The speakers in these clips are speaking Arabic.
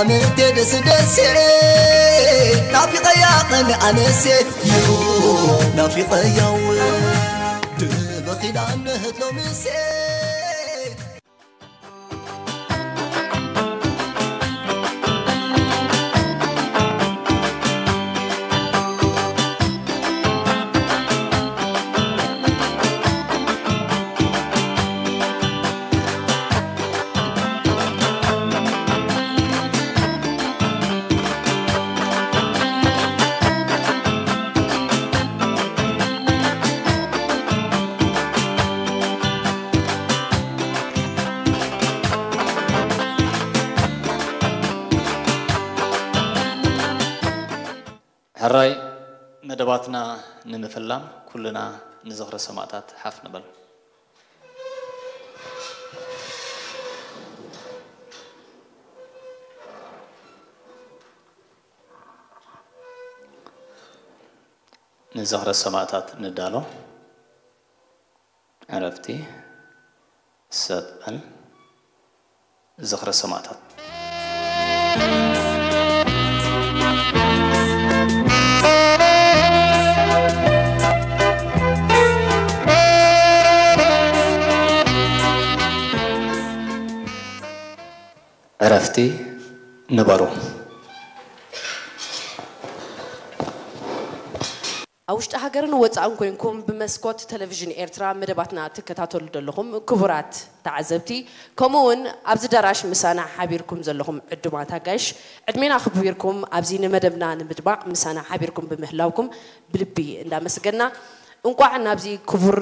أمنت دس دس نافي غياقن أنس يو. نافي غياو دبخي لعنه هتلو ኩልና ንዝኽሪ ሰማዕታት ሓፍ ንበል ንዝኽሪ ሰማዕታት ንዳሎ ዕረፍቲ ሰጥን ዝኽሪ ሰማዕታት ዕረፍቲ ንበሩ ኣብ ውሽጢ ሃገርን ወፃእን ኮይንኩም ብመስኮት ቴሌቭዥን ኤርትራ መደባትና ትከታተሉ ዘለኹም ክቡራት ተዓዘብቲ ከምኡ እውን ኣብዚ ዳራሽ ምሳና ሓቢርኩም ዘለኹም ዕዱማት ኣጋይሽ ዕድሜና ክብርኩም ኣብዚ ንመደብና ንምድማቕ ምሳና ሓቢርኩም ብምህላውኩም ብልቢ እንዳመስገና እንቋዕ ናብዚ ክቡር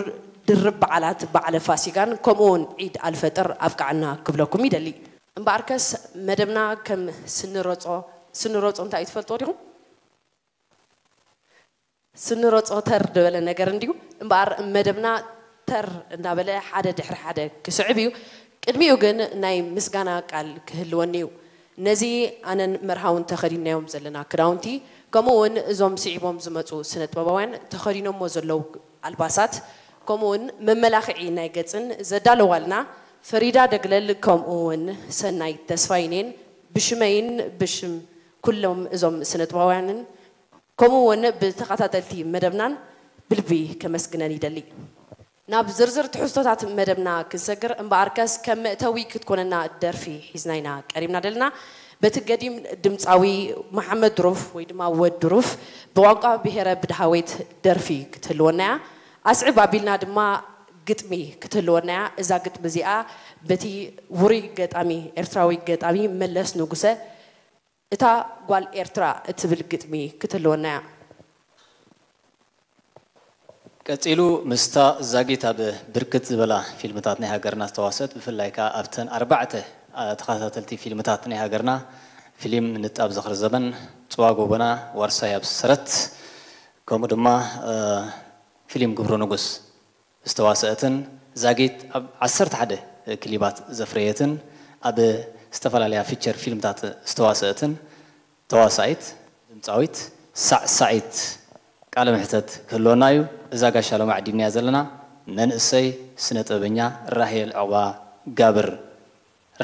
ድርብ በዓላት በዓለ ፋሲጋን ከምኡ እውን ዒድ ኣልፈጥር ኣብቃዕና ክብለኩም ይደሊ እምበኣርከስ መደብና ከም ስንረፆ ስንረፆ እንታይ እዩ ትፈልጦ ዲኹም ስንረፆ ተር ዝበለ ነገር እንድዩ እምበኣር መደብና ተር እንዳበለ ሓደ ድሕሪ ሓደ ክስዕብ እዩ ቅድሚኡ ግን ናይ ምስጋና ቃል ክህልወኒ እዩ ነዚ ኣነን መርሃውን ተኸዲናዮም ዘለና ክዳውንቲ ከምኡ እውን እዞም ስዒቦም ዝመፁ ስነ ጥበባውያን ተኸዲኖሞ ዘለው ኣልባሳት ከምኡ እውን መመላኽዒ ናይ ገፅን ዘዳለዋልና فريدة دقللكم أون سنايت تسفينين بشمين بشم كلهم إزم سنة بوانن كم ون بتقطعتي مدبنا بالبي كمسكنا دلي ناب زرزر تحسطات مدبنا كسجر مباركس كم توي كتكوننا الدرفي حزنينا قريبنا دلنا بتقديم دمصاوي محمد دروف ويدما ود دروف بواقع بهره بدهاويت درفي كتلونا أسعب أبيلنا دما ክትህልወና እያ ኣስዕብ ኣቢልና ድማ ግጥሚ ክትህልወና እያ እዛ ግጥሚ እዚኣ በቲ ውሩይ ገጣሚ ኤርትራዊ ገጣሚ መለስ ንጉሰ እታ ጓል ኤርትራ እትብል ግጥሚ ክትህልወና እያ ቀፂሉ ምስታ ዛጊት ኣብ ብርክት ዝበላ ፊልምታት ናይ ሃገርና ዝተዋሰት ብፍላይ ከዓ ኣብተን ኣርባዕተ ተኸታተልቲ ፊልምታት ናይ ሃገርና ፊልም ንጣብ ዝኽሪ ዘመን ፅዋ ጎበና ዋርሳይ ኣብ ሰረት ከምኡ ድማ ፊልም ግብሮ ንጉስ ዝተዋስአትን ዛጊት ኣብ ዓሰርተ ሓደ ክሊባት ዘፍረየትን ኣብ ዝተፈላለያ ፊቸር ፊልምታት ዝተዋስአትን ተዋሳኢት ድምፃዊት ሳዕሳዒት ቃለ ምሕተት ክህልወና እዩ እዛ ጋሻ ሎማ ዓዲብናያ ዘለና መንእሰይ ስነ ጥበበኛ ራሄል ዕቑባ ጋብር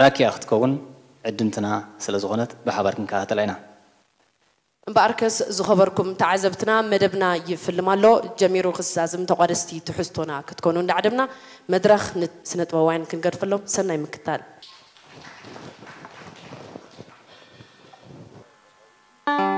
ራኪያ ክትከውን ዕድምትና ስለ ዝኾነት ብሓባር ክንከታተላ ኢና እምበኣርከስ ዝኸበርኩም ተዓዘብትና መደብና ይፍልም ኣሎ ጀሚሩ ክሳዝም ተቋደስቲ ትሕዝቶና ክትኮኑ እንዳዓደምና መድረኽ ስነ ጥበባውያን ክንገድፈሎም ሰናይ ምክታል Thank you.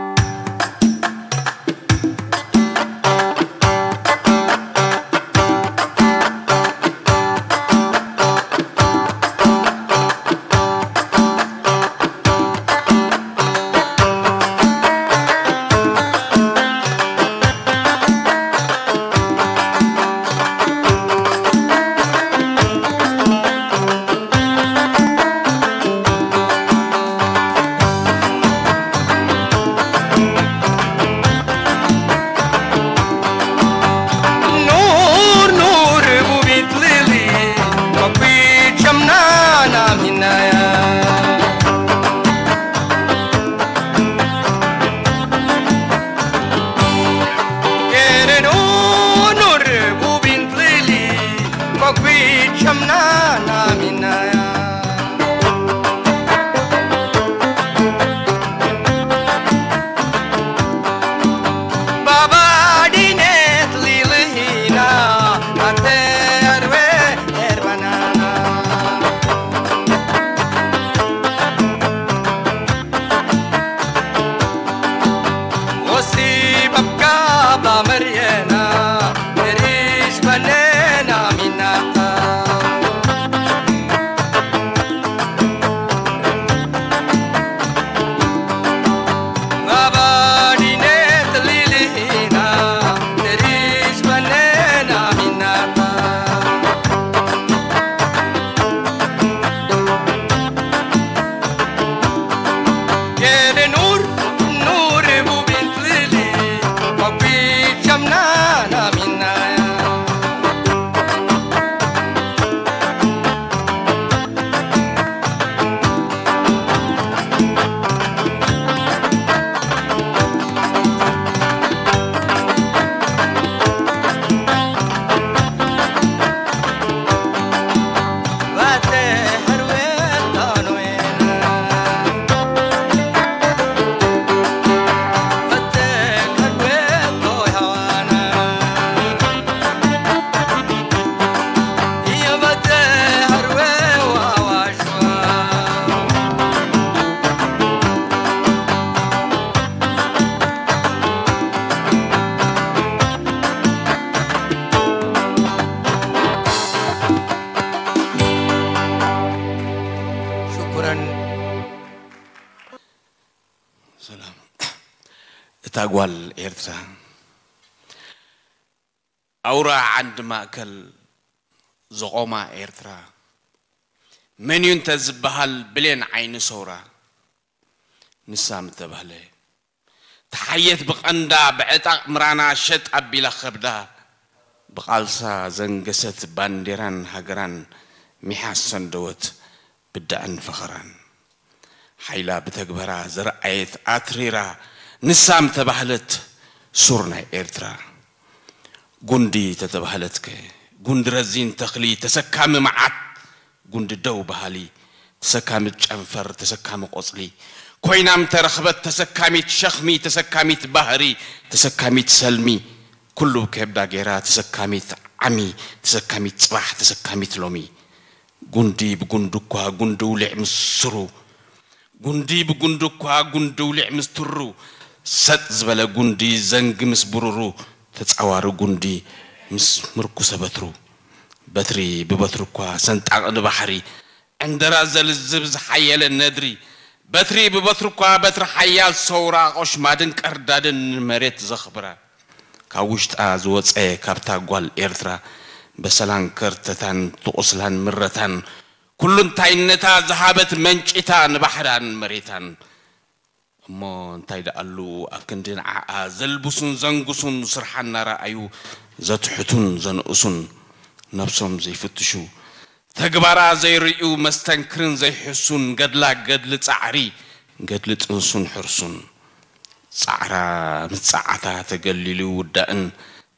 ማእከል ዘቆማ ኤርትራ መን እዩ እንተዝበሃል ብሌን ዓይኒ ሰውራ ንሳ ምተባህለ ተሓየት ብቐንዳ ብዕጣቕ ምራና ሸጥ ኣቢላ ከብዳ ብቓልሳ ዘንገሰት ባንዴራን ሃገራን ሚሓስ ሰንደወት ብዳእን ፈኸራን ሓይላ ብተግበራ ዝረኣየት ኣትሪራ ንሳም ተባህለት ሱር ናይ ኤርትራ ጉንዲ ተተባህለት ከ ጉንዲ ረዚን ተኽሊ ተሰካሚ መዓት ጉንዲ ደው ባህሊ ተሰካሚ ጨንፈር ተሰካሚ ቆፅሊ ኮይናም ተረኽበት ተሰካሚት ሸኽሚ ተሰካሚት ባህሪ ተሰካሚት ሰልሚ ኩሉ ከብዳ ጌራ ተሰካሚት ዓሚ ተሰካሚት ፅባሕ ተሰካሚት ሎሚ ጉንዲ ብጉንዲ እኳ ጉንዲ ውሊዕ ምስሩ ጉንዲ ብጉንዲ እኳ ጉንዲ ውሊዕ ምስ ትሩ ሰጥ ዝበለ ጉንዲ ዘንጊ ምስ ብሩሩ ተፃዋሪ ጉንዲ ምስ ምርኩሰ በትሩ በትሪ ብበትሪ እኳ ሰንጣቕ ንባሕሪ ዕንደራ ዘልዝብ ዝሓየለ ነድሪ በትሪ ብበትሪ እኳ በትሪ ሓያል ሰውራ ቆሽማድን ቀርዳድን ንመሬት ዘኽብራ ካብ ውሽጣ ዝወፀ ካብታ ጓል ኤርትራ በሰላን ከርተታን ትቁስላን ምረታን ኩሉ እንታይነታ ዝሃበት መንጭታ ንባሕራን መሬታን مانتاي دالو اكندن زلبسون زنقسون سرحنا رأيو زتحتون زنقسون نفسهم زي فتشو تكبرا زي رئيو مستنكرن زي حسون قدلا قدل تعري قدل تنسون حرسون سعرا متسعتا تقللو ودأن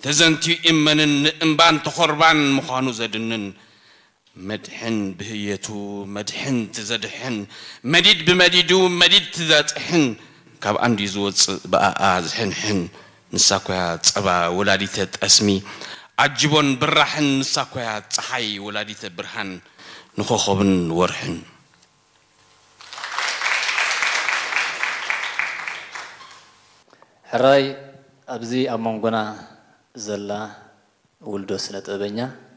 تزنتي إمن إمبان تخربان مخانو زدنن مدحن بهيتو مدحن تزدحن مديد بمديدو مديد تزاتحن. كاب عندي زوت بقى زحنحن نساكويا أبا ولاديت أسمي عجبون برحن نساكويا حي ولاديت برهان نخخبن ورحن هراي أبزي أمونغونا زلا ولدو سلة أبنيا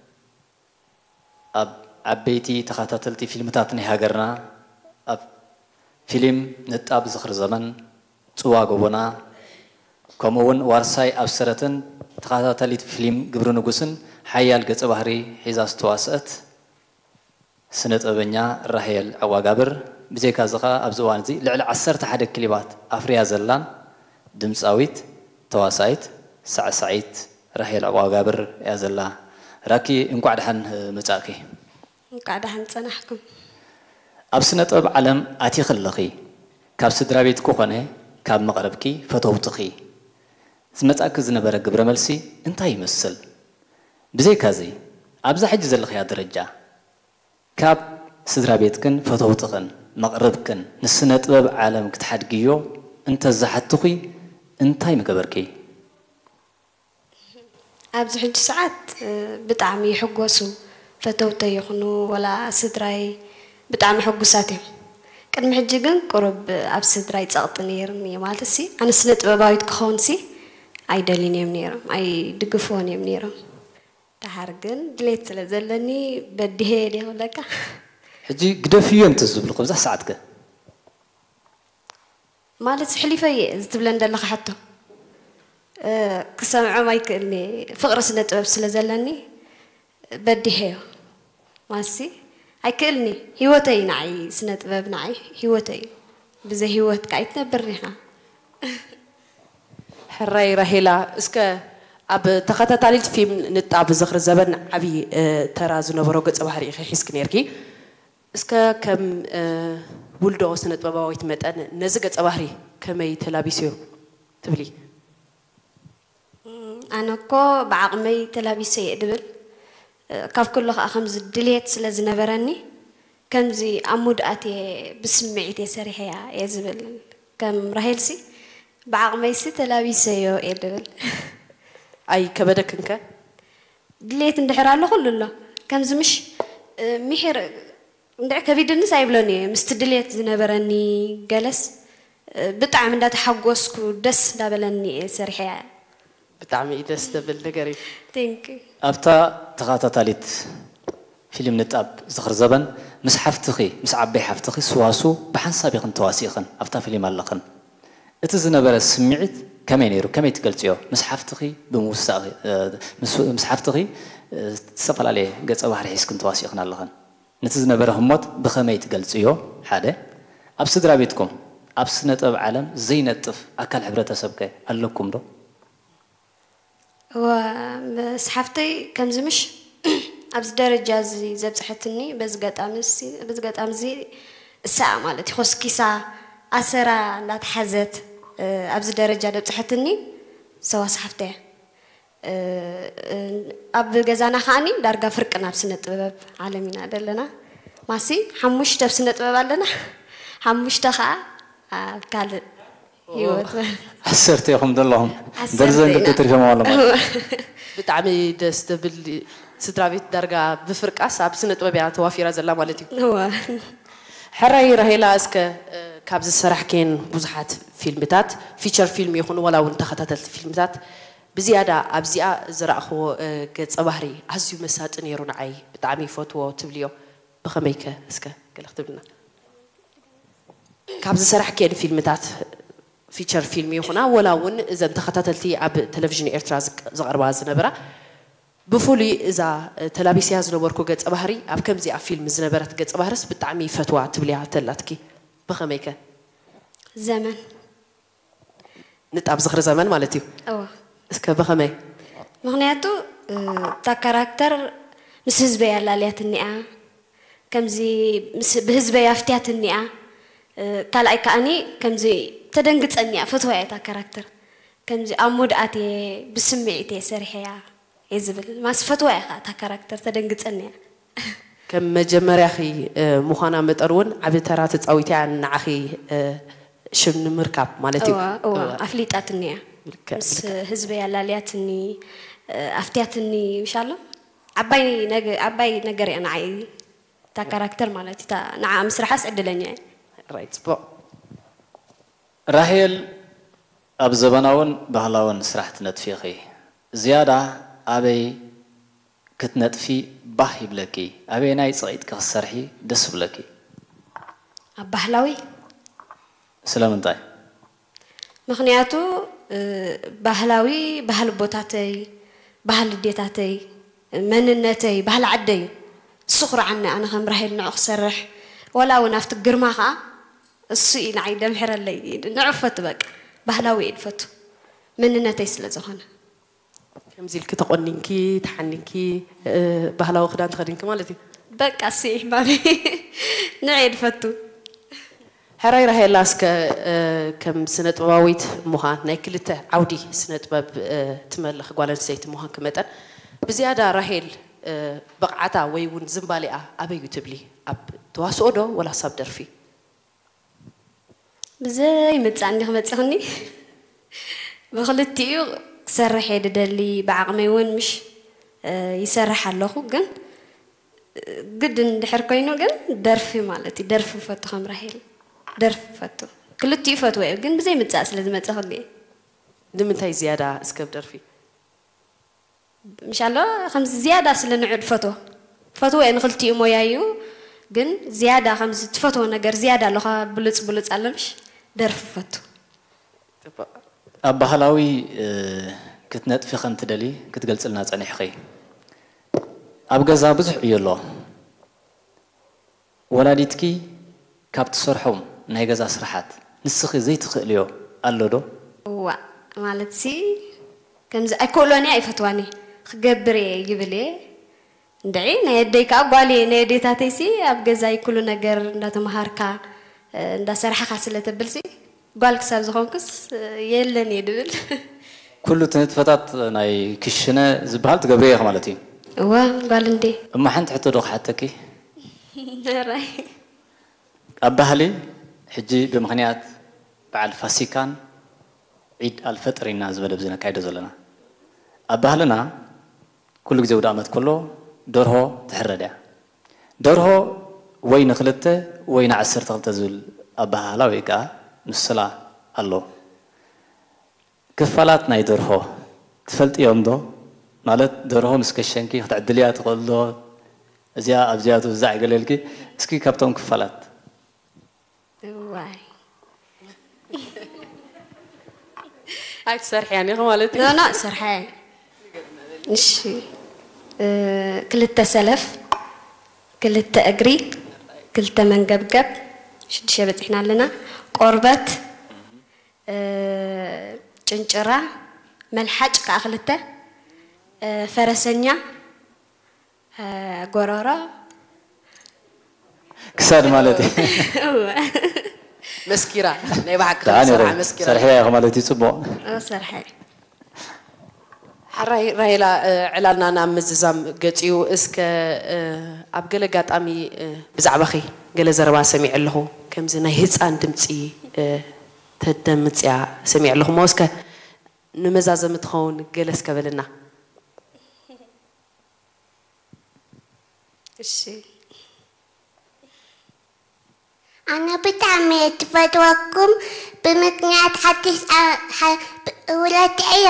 ኣብ ዓበይቲ ተኸታተልቲ ፊልምታት ናይ ሃገርና ኣብ ፊልም ንጣብ ዝኽሪ ዘመን ፅዋ ጎቦና ከምኡ እውን ዋርሳይ ኣብ ሰረትን ተኸታተሊት ፊልም ግብሪ ንጉስን ሓያል ገፀ ባህሪ ሒዛ ዝተዋስአት ስነ ጥበበኛ ራሄል ዓዋጋብር ብዘይካ እዚ ኸ ኣብዚ እዋን እዚ ልዕሊ ዓሰርተ ሓደ ክሊባት ኣፍርያ ዘላን ድምፃዊት ተዋሳኢት ሳዕሳዒት ራሄል ዓዋጋብር እያ ዘላ ራኪ እንቋዕ ድሓን መጻእኺ እንቋዕ ድሓን ፀናሕኩም ኣብ ስነ ጥበብ ዓለም ኣቲኺ ኣለኺ ካብ ስድራ ቤት ኮነ ካብ መቕረብኪ ፈተውትኺ ዝመጻእኪ ዝነበረ ግብረ መልሲ እንታይ ይመስል ብዘይካዚ ኣብዛ ሕጂ ዘለኽያ ደረጃ ካብ ስድራ ቤትክን ፈተውትኽን መቕረብክን ንስነ ጥበብ ዓለም ክትሓድግዮ እንተዘሓትኹ እንታይ ምገበርኪ ኣብዚ ሕጂ ሰዓት ብጣዕሚ ይሕጎሱ ፈተውተይ ይኹኑ ወላ ስድራይ ብጣዕሚ ሕጉሳት እዮም ቅድሚ ሕጂ ግን ቁሩብ ኣብ ስድራይ ፀቕጢ ነይርም እየ ማለት ሲ ኣነ ስነ ጥበባዊት ክኸውን ሲ ኣይደልን እዮም ነይሮም ኣይድግፍዎን እዮም ነይሮም ድሓር ግን ድሌት ስለ ዘለኒ በዲሄ ይኽብለካ ሕጂ ግደፍ እዮም ትዝብልኩ ብዛሕ ሰዓት ከ ማለት ሕሊፈ እየ ዝትብለን ዘለካ ሕቶ እ፣ ክሰምዖም ኣይክእልኒ ፍቕሪ ስነ ጥበብ ስለ ዘለኒ በዲሄዮ ማሲ ኣይክእልኒ ሂወተይ ንዓይ ስነ ጥበብ ንዓይ ሂወተይ ብዘይ ሂወት ካ ይትነብር ኢኻ ሕራይ ራሄላ እስከ ኣብ ተኸታታሊት ፊልም ንጣብ ዝኽሪ ዘበን ዓብዪ እ፣ ተራ ዝነበሮ ገፀ ባህሪ ኢኸ ሒዝክ ነርኪ እስከ ከም እ፣ ውልዶ ስነ ጥበባዊት መጠን ነዚ ገፀ ባህሪ ከመይ ተላቢስዮ ትብሊ ኣነ እኮ ብዓቕመይ ተላቢሰ እየ ድብል። ካብ ኩሉ ከዓ ከምዚ ድሌት ስለ ዝነበረኒ ከምዚ ኣብ ሙድኣት እየ ብስምዒት እየ ሰሪሐ እያ እየ ዝብል። ከም ራሄልሲ ብዓቕመይሲ ተላቢሰዮ እየ ድብል። ኣይ ከበደክንከ ድሌት እንድሕር ኣሎ ኩሉ ኣሎ። ከምዚ ምሽ እ፣ ምሕር እንድዕ ከቢድንስ ኣይብሎኒ እየ። ምስቲ ድሌት ዝነበረኒ ገለስ ብጣዕሚ እንዳተሓጎስኩ ደስ እንዳበለኒ እየ ሰሪሐ እያ ብጣዕሚ እዩ ደስ ዘብል ነገር እዩ ቴንክ ኣብታ ተኸታታሊት ፊልም ንጣብ ዝኽሪ ዘበን ምስ ሓፍትኺ ምስ ዓበይ ሓፍትኺ ስዋሱ ብሓንሳብ ኢኽን ተዋሲእኽን ኣብታ ፊልም ኣለኽን እቲ ዝነበረ ስምዒት ከመይ ነይሩ ከመይ ትገልፅዮ ምስ ሓፍትኺ ብምውሳኽ እ፣ ምስ- ምስ ሓፍትኺ እ፣ ዝተፈላለየ ገፀ ባህሪ ሒዝክን ተዋሲእኽን ኣለኽን ነቲ ዝነበረ ህሞት ብኸመይ ትገልፅዮ ሓደ ኣብ ስድራ ቤትኩም ኣብ ስነ ጥበብ ዓለም ዘይነጥፍ ኣካል ሕብረተሰብ ከ ኣለኩም ዶ ምስ ሓፍተይ ከምዚ ምሽ ኣብዚ ደረጃ እዚ ዘብፅሐትኒ በዚ ገጣሚ እዚ- በዚ ገጣሚ እዚ እሳኣ ማለት እዩ ኮስኪሳ ኣሰራ እንዳተሓዘት እ፣ ኣብዚ ደረጃ ደብፅሐትኒ ሰዋስ ሓፍተያ እ፣ እ፣ ኣብ ገዛና ከዓኒ ዳርጋ ፍርቂ ናብ ስነ ጥበብ ዓለም ኢና ዘለና ማሲ ሓሙሽተ ኣብ ስነ ጥበብ ኣለና ሓሙሽተ ከዓ ኣብ ካልእ ሂወት ዓሰርተ ኢኹም ዘለኹም ዓሰርተ ደርዘን ኢና። ክልተ ትሪፎም ኣሎ ማለት ብጣዕሚ ደስ ዘብል ስድራ ቤት ዳርጋ ብፍርቃስ ኣብ ስነ ጥበብ እያ ተዋፊራ ዘላ ማለት እዩ እዋ ሕራይ ራሄላ እስከ እ፣ ካብ ዝሰራሕከን ብዙሓት ፊልምታት ፊቸር ፊልም ይኹኑ ዋላ እውን ተኸታተልቲ ፊልምታት ብዝያዳ ኣብዚኣ ዝረእኽዎ እ፣ ገፀ ባህሪ ኣዝዩ መሳጢ ነይሩ ንዓይ ብጣዕሚ ይፈትዎ ትብልዮ ብኸመይ ከ እስከ ገለ ክትብልና ካብ ዝሰራሕከን ፊልምታት ፊቸር ፊልም ይኹና ወላ እውን እዘን ተኸታተልቲ ኣብ ቴሌቭዥን ኤርትራ ዝቅ- ዘቕርባ ዝነበራ ብፍሉይ እዛ እ፣ ተላቢስያ ዝነበርኩ ገፀ ባህሪ ኣብ ከምዚኣ ፊልም ዝነበረት ገፀ ባህርስ ብጣዕሚ ፈትዋ ትብልያ ተላትኪ ብኸመይ ከ ዘመን ንጣብ ዝኽሪ ዘመን ማለት እዩ እዋ እስከ ብኸመይ ምክንያቱ እ፣ እታ ካራክተር ምስ ህዝበይ ኣላልያት እኒኣ ከምዚ ምስ- ብህዝበይ ኣፍትያት እኒኣ እ፣ ካልኣይ ከዓኒ ከምዚ ተደንግፀኒ እያ ፈትዋ እታ ካራክተር። ከምዚ ኣብ ሙድኣት እየ ብስምዒት እየ ሰሪሐ እያ እየ ዝብል። ማስ ፈትዋ እያ ከዓ እታ ካራክተር ተደንግፀኒ እያ። ከም መጀመርያኺ ምዃና መጠር እውን ዓብ ተራ ተፃዊት እያ ንዓኺ ሽም ንምርካብ ማለት እዩ። ኣፍሊጣትኒ እያ። ምስ ህዝበይ ኣላልያትኒ እ፣ ኣፍትያትኒ ምሻሎ ዓባይ ነገ- ዓባይ ነገር እያ ንዓይ እታ ካራክተር ማለት እዩ ንዓ ምስራሓስ ዕድለኛ ራይ ፅቡቅ راهيل أب زبناون بهلاون سرحت نتفيخي زيادة أبي كنت نتفي باهي بلكي أبي ناي صعيد كسرحي دس بلكي بهلاوي سلام انتاي مخنياتو بهلاوي بهل بوتاتي بهل ديتاتي من مننتي بهل عدي سخر عنا أنا هم راهيل نعق سرح ولا ونافت قرمها እሱ እዩ ንዓይ ደምሕረለይ ንዑ ፈቱ በቃ ባህላዊ እየ ድፈቱ መንነተይ ስለ ዝኾነ ከምዚ ኢልክ ተቆኒንኪ ተሓኒንኪ እ፣ ባህላዊ ክዳን ተኸዲንኪ ማለት እዩ በቃ እሱ እዩ ሕማሚ ንዑ እየ ድፈቱ ሕራይ ራሄላ እስከ እ፣ ከም ስነ ጥበባዊት ምዃን ናይ ክልተ ዓውዲ ስነ ጥበብ እ፣ ትመልኽ ጓል ኣንስተይቲ ምዃን ክመጠን ብዝያዳ ራሄል እ፣ ብቕዓታ ወይ እውን ዝምባሊኣ ኣበይ እዩ ትብሊ ኣብ ተዋስኦ ዶ ወላ ሳብ ደርፊ ብዘይ ምፃእ እንዲ ክመፅኽኒ ብክልቲኡ ክሰርሕ እየ ድደሊ ብዓቕመይ እውን ምሽ እ፣ ይሰርሕ ኣለኹ ግን እ፣ ግድን ድሕር ኮይኑ ግን ደርፊ ማለት እዩ ደርፊ ፈቱ ከም ራሄል ደርፊ ፈቱ ክልቲኡ ፈትዎ እዩ ግን ብዘይ ምፃእ ስለ ዝመፅኽኒ እየ ንምንታይ ዝያዳ እስከብ ደርፊ ምሻሎ ከምዚ ዝያዳ ስለ ንዕድ ፈትዎ ፈትዎ እየ ንክልቲኡ ሞያ እዩ ግን ዝያዳ ከምዚ ትፈትዎ ነገር ዝያዳ ኣለካ ብሉፅ ብሉፅ ኣለምሽ ደርፊ ፈቱ ኣብ ባህላዊ እ፣ ክትነጥፊ ከም ትደሊ ክትገልፅልና ፀኒሕኺ ኣብ ገዛ ብዙሕ እዩ ኣሎ ወላዲትኪ ካብ ትሰርሖም ናይ ገዛ ስራሓት ንስኺ ዘይትኽእልዮ ኣሎ ዶ እዋ ማለት ሲ ከምዚ ኣይክእሎኒ ኣይፈትዋኒ ክገብር እየ ይብል እየ እንድዒ ናይ ኣደይ ከዓ ጓል እየ ናይ ኣዴታተይ ሲ ኣብ ገዛ ይኩሉ ነገር እንዳተምሃርካ እ፣ እንዳሰርሐኻ ስለ ተብል ሲ ጓል ክሳብ ዝኾንክስ እ፣ የለን እየ ድብል ኩሉ እቲ ንጥፈታት ናይ ክሽነ ዝበሃል ትገብሪ ኢኻ ማለት እዩ እዋ ጓል እንዴ እማ ሓንቲ ሕቶ ዶ ክሓተኪ ራይ ኣብ ባህሊ ሕጂ ብምክንያት በዓል ፋሲካን ዒድ ኣልፈጥር ኢና ዝበለ ብዚ ነካይዶ ዘለና ኣብ ባህልና ኩሉ ግዜ ውድ ዓመት ከሎ ደርሆ ትሕረድ እያ ደርሆ ወይ ንክልተ ወይ ንዓሰርተ ክልተ ዝብል ኣብ ባህላ ወይ ከዓ ምስላ ኣሎ ክፋላት ናይ ደርሆ ትፈልጥዮም ዶ ማለት ደርሆ ምስ ከሸንኪ ክትዕድል እያ ትኽእል ዶ እዚኣ ኣብዚኣቱ እዛ ኣይገለልኪ እስኪ ካብቶም ክፋላት ዋይ ኣይትሰርሕ እያ ኒኸ ማለት እዩ ኖ ኖ ሰርሐ እሺ እ፣ ክልተ ሰለፍ ክልተ እግሪ ክልተ መንገብገብ ሽዱሽተ በፂሕና ኣለና ቆርበት እ፣ ጭንጭራ መልሓጭ ከዓ ክልተ እ፣ ፈረሰኛ እ፣ ጎረሮ ክሳድ ማለት እዩ መስኪራ ናይ ባዕልካ ደኣ ነይረ ሰራ መስኪራ ሰርሕያ ኢኹ ማለት እዩ ፅቡቅ ኦ፣ ሰርሐ ሓራይ ራሄላ እ፣ ዕላልና ናብ ምዝዛም ገፂኡ እስከ እ፣ ኣብ ገለ ጋጣሚ እ፣ ብዛዕባኺ ገለ ዘረባ ሰሚዕ ኣለኹ ከምዚ ናይ ህፃን ድምፂ እ፣ ተደምፅ እያ ሰሚዕ ኣለኹ ሞ እስከ ንመዛዘሚ ትኸውን ገለ እስከበለና እሺ ኣነ ብጣዕሚ እየ ትፈትወኩም ብምክንያት ሓድሽ ዓ- ሓ- ብ- ውለድ እዮ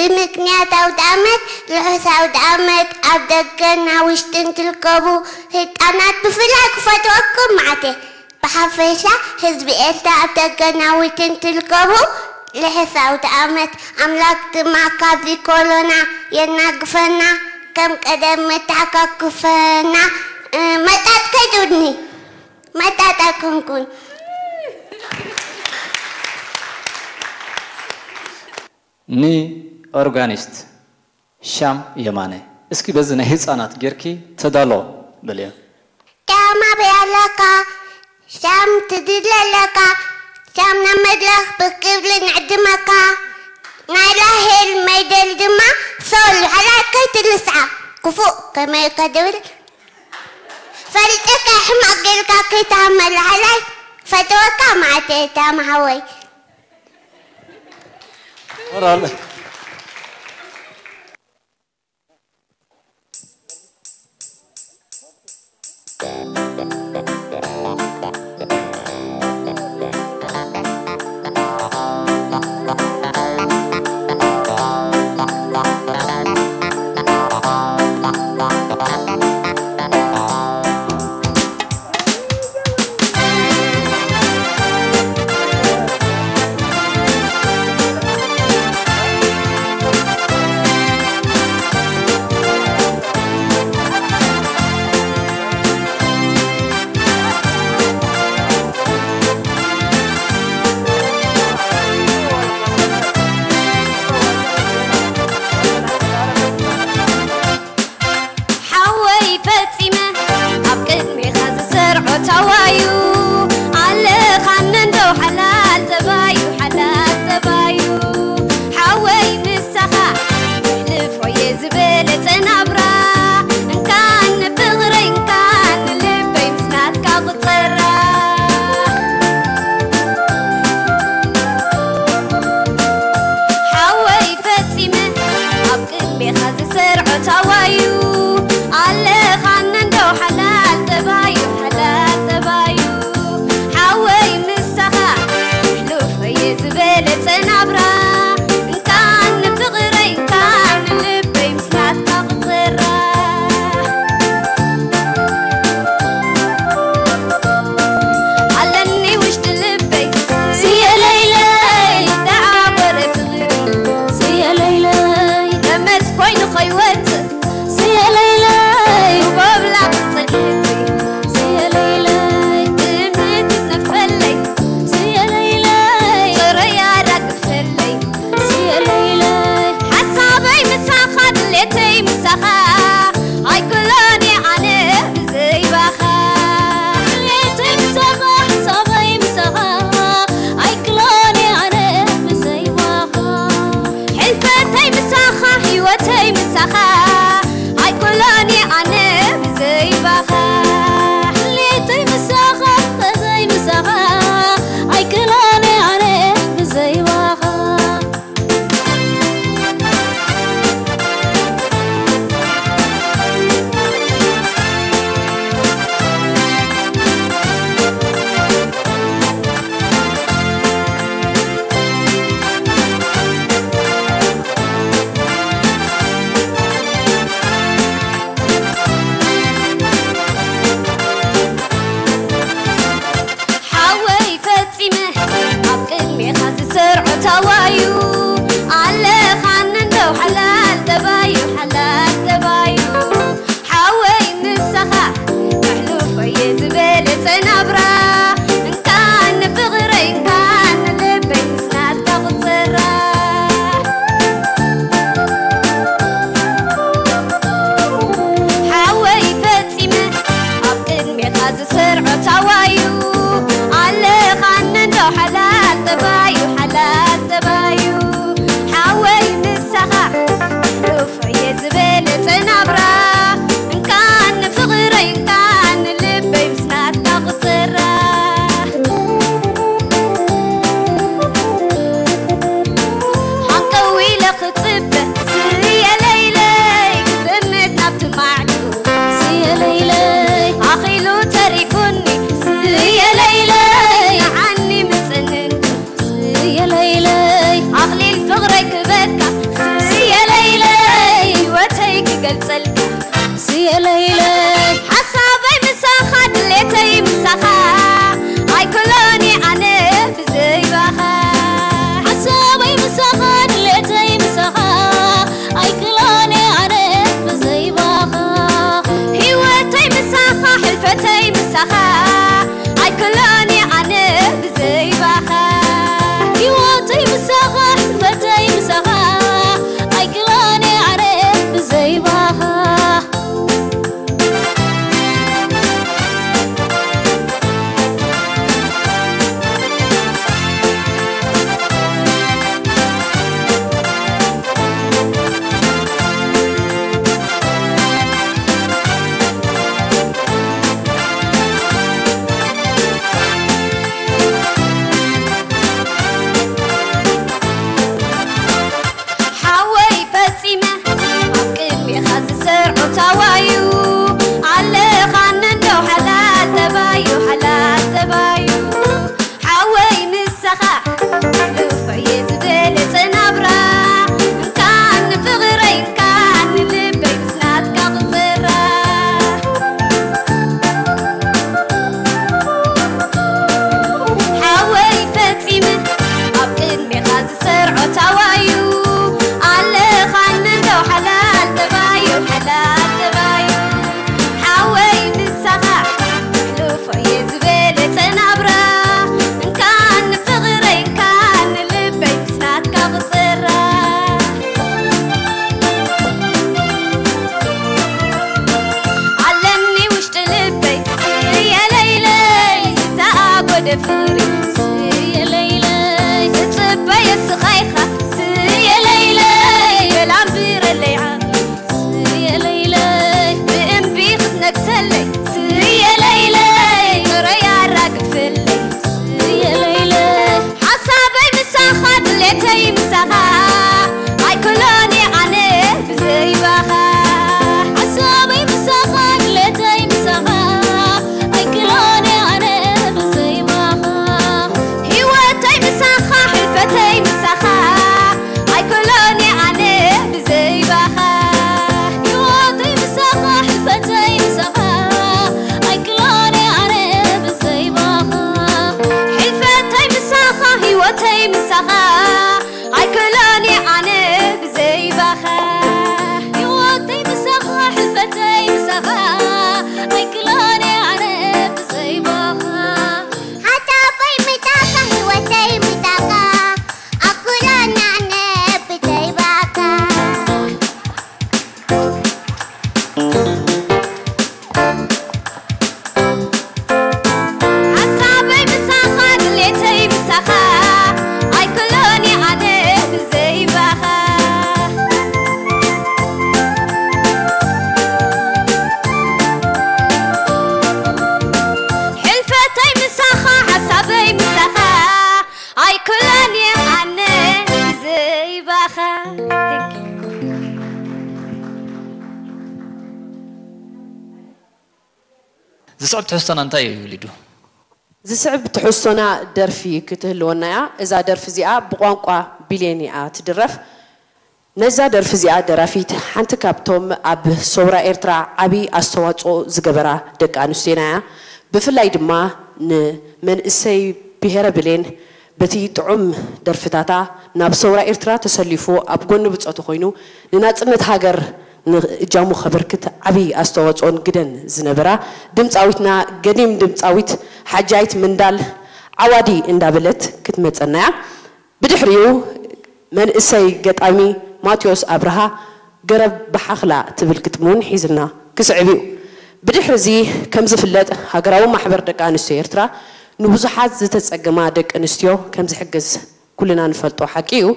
بمكنيات أو دامت لحس أو دامت عبد الجنة وشتنت الكابو هت أنا بفلك فتوكم معته بحفشة حزب إلتا عبد الجنة وشتنت الكابو لحس أو دامت أملاك دماغ كذي كولونا ينقفنا كم قدم متعككفنا أه، متى كدودني. متى تكونكم ni ኮንኩን ንኦርጋኒስት ሻም የማነ እስኪ በዚ ናይ ህፃናት ጌርኪ ተዳሎ በልዮ ዳማ በያለካ ሻም ትድለለካ ሻም ናብ መድረኽ ብክብል ንዕድመካ ናይ ራሄል መይደል ድማ ሶል ሓላይ ከይትልስዓ ክፉእ ከመይካ ድብል ፈሊጥካ ሕማቅ ጌርካ ከይተሃመል ሓላይ ፈትወካ ማዕተ ታማሃወይ I Hollywood. يا ليلى تتبع يا ትሕዝቶና እንታይ እዩ ሊዱ ዝስዕብ ትሕዝቶና ደርፊ ክትህልወና እያ እዛ ደርፊ እዚኣ ብቋንቋ ቢልየን እያ ትድረፍ ነዛ ደርፊ እዚኣ ደራፊት ሓንቲ ካብቶም ኣብ ሰውራ ኤርትራ ዓብዪ ኣስተዋፅኦ ዝገበራ ደቂ ኣንስትዮና እያ ብፍላይ ድማ ንመንእሰይ ብሄረ ብሌን በቲ ጥዑም ደርፍታታ ናብ ሰውራ ኤርትራ ተሰሊፉ ኣብ ጎኒ ብፀቱ ኮይኑ ንናፅነት ሃገር ንእጃሙ ከበርክት ዓብዪ ኣስተዋፅኦን ግደን ዝነበራ ድምፃዊትና ገዲም ድምፃዊት ሓጃይት ምንዳል ዓዋዲ እንዳበለት ክትመፀና እያ ብድሕሪኡ መንእሰይ ገጣሚ ማቴዎስ ኣብርሃ ገረብ ብሓኽላ ትብል ግጥሚ እውን ሒዝና ክስዕብ እዩ ብድሕሪ እዚ ከም ዝፍለጥ ሃገራዊ ማሕበር ደቂ ኣንስትዮ ኤርትራ ንብዙሓት ዝተፀገማ ደቂ ኣንስትዮ ከም ዝሕግዝ ኩልና ንፈልጦ ሓቂ እዩ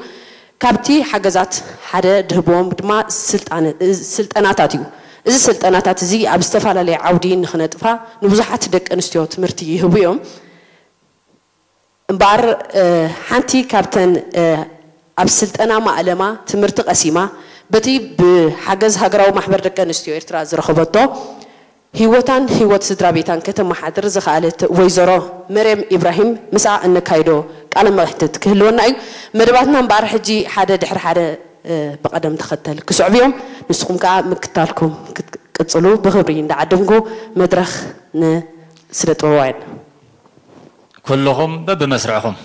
ካብቲ ሓገዛት ሓደ ድህቦም ድማ ስልጣነ- ስልጠናታት እዩ እዚ ስልጠናታት እዚ ኣብ ዝተፈላለየ ዓውዲ ንክነጥፋ ንብዙሓት ደቂ ኣንስትዮ ትምህርቲ ይህቡ እዮም እምበር እ፣ ሓንቲ ካብተን እ፣ ኣብ ስልጠና ማእለማ ትምህርቲ ቀሲማ በቲ ብሓገዝ ሃገራዊ ማሕበር ደቂ ኣንስትዮ ኤርትራ ዝረኸበቶ ሂወታን ሂወት ስድራ ቤታን ከተመሓድር ዝኸኣለት ወይዘሮ መርየም ኢብራሂም ምስኣ እነካይዶ ቃለ መሕትት ክህልወና እዩ መደባትና እምበኣር ሕጂ ሓደ ድሕሪ ሓደ እ፣ ብቐደም ተኸተል ክስዕቡ እዮም ንስኹም ከዓ ምክታልኩም ክትቅፅሉ ብክብሪ እንዳዓደምኩ መድረኽ ንስነ ጥበባውያን ኩልኹም በብመስርዕኹም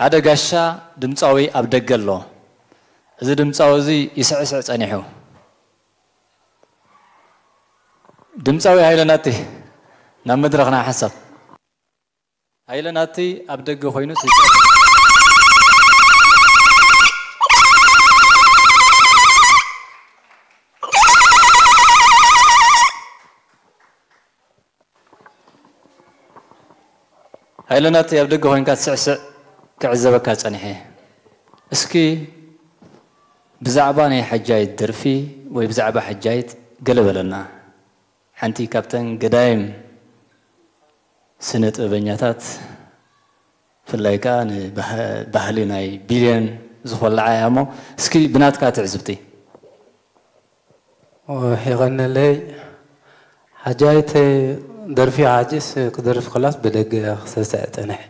ሓደ ጋሻ ድምፃዊ ኣብ ደገ ኣሎ። እዚ ድምፃዊ እዚ ይስዕስዕ ፀኒሑ። ድምፃዊ ሃይለናቲ ናብ መድረክ ሓሳብ። ሃይለናቲ ኣብ ደገ ኮይኑ ሃይለናቲ ኣብ ደገ ኮይንካ ትስዕስዕ ክዕዘበካ ፀኒሐ እስኪ ብዛዕባ ናይ ሓጃይት ደርፊ ወይ ብዛዕባ ሓጃይት ገለ በለና ሓንቲ ካብተን ገዳይም ስነ ጥበበኛታት ብፍላይ ከዓ ንባህሊ ናይ ቢልዮን ዝኮልዓ እያ እሞ እስኪ ብናትካ ትዕዝብቲ ይቐነለይ ሓጃይት ደርፊ ሓጂስ ክደርፊ ክላስ ብደገ ክሰስዕ ፀንሕ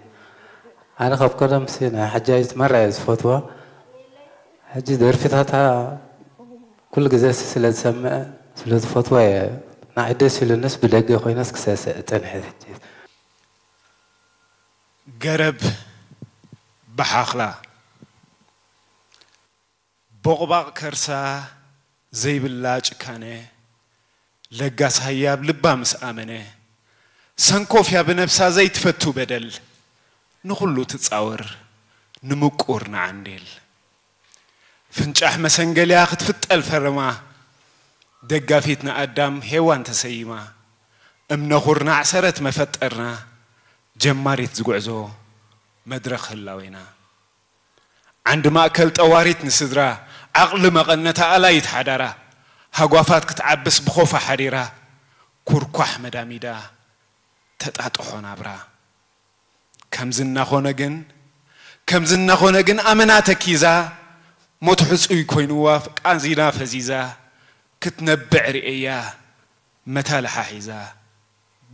أنا خب قدم سينا. حجاج مرة فتوى حجي دير فتاتها كل جزاس سلة سمع. سلة فتوى نعدس الناس بدقة خوي ناس كساسة تنحي قرب بحاخلا. بغباغ كرسا زي باللاج كانه لقاس هياب لبا مسآمنه سنكوفيا بنفسها زي تفتو بدل. ንኹሉ ትፃወር ንምቁር ንዓንዴል ፍንጫሕ መሰንገልያ ክትፍጠል ፈርማ ደጋፊት ንኣዳም ሄዋን ተሰይማ እምነ ኹርና ዓሰረት መፈጠርና ጀማሪት ዝጉዕዞ መድረኽ ህላዌና ዓንዲ ማእከል ጠዋሪት ንስድራ ዓቕሊ መቐነታ ኣላይት ሓዳራ ሃጓፋት ክትዓብስ ብኾፋ ሓዲራ ኩርኳሕ መዳሚዳ ተጣጥሖ ናብራ ከምዚ እናኾነ ግን ከምዚ እናኾነ ግን ኣመና ተኪዛ ሞት ሕፁይ ኮይኑዋ ቃንዚና ፈዚዛ ክትነብዕ ርእያ መታልሓ ሒዛ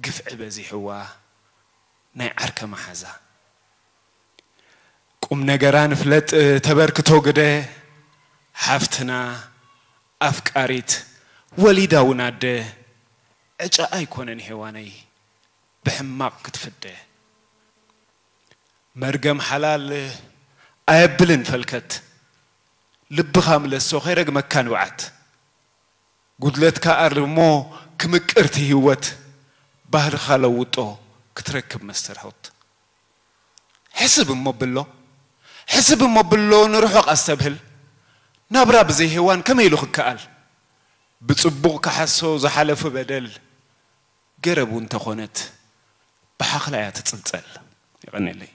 ግፍዒ በዚሕዋ ናይ ዓርከ መሓዛ። ቁም ነገራ ንፍለጥ ተበርክቶ ግደ ሓፍትና ኣፍቃሪት ወሊዳ ኣደ ዕጫ ኣይኮነን ሄዋነይ ብሕማቕ ክትፍደ መርገም ሓላል ኣየብልን ፈልከት ልብኻ ምለሶ ከይረግመካ ንብዓት ጉድለትካ ኣርሞ ክምቅርቲ ህይወት ባህርኻ ለውጦ ክትረክብ መስተርሖት ሕስብ እሞ ብሎ ሕስብ እሞ ብሎ ንርሑቕ ኣስተብህል ናብራ ብዘይ ሄዋን ከመይ ኢሉ ክከኣል ብፅቡቕ ክሓሶ ዝሓለፈ በደል ገረብ እውን ተኾነት ብሓኽላ እያ ትፅንፀል ይቐኒለይ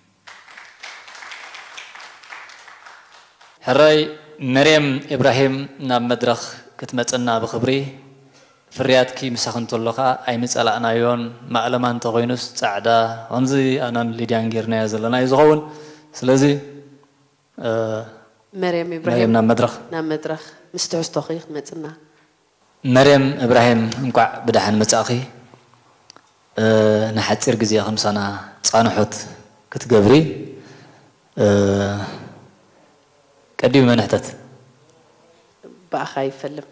ሕራይ መርያም ኢብራሂም ናብ መድረኽ ክትመፅና ብክብሪ ፍርያትኪ ምሳኽ እንተሎኻ ኣይምፀላእናዮን ማእለማ እንተኮይኑስ ፃዕዳ ከምዚ ኣናን ሊድያን ጌርናዮ ዘለና እዩ ዝኸውን ስለዚ እ፣ መርያም መርየም ኢብራሂም ናብ መድረኽ ናብ መድረኽ ምስ ትሕዝቶኺ ክትመፅና መርየም እብራሂም እንቋዕ ብድሓን መጻእኺ እ፣ ንሓፂር ግዜ ከምሳና ፃንሖት ክትገብሪ እ፣ ቀዲሙ መንሕተት በኣኻ ይፈልም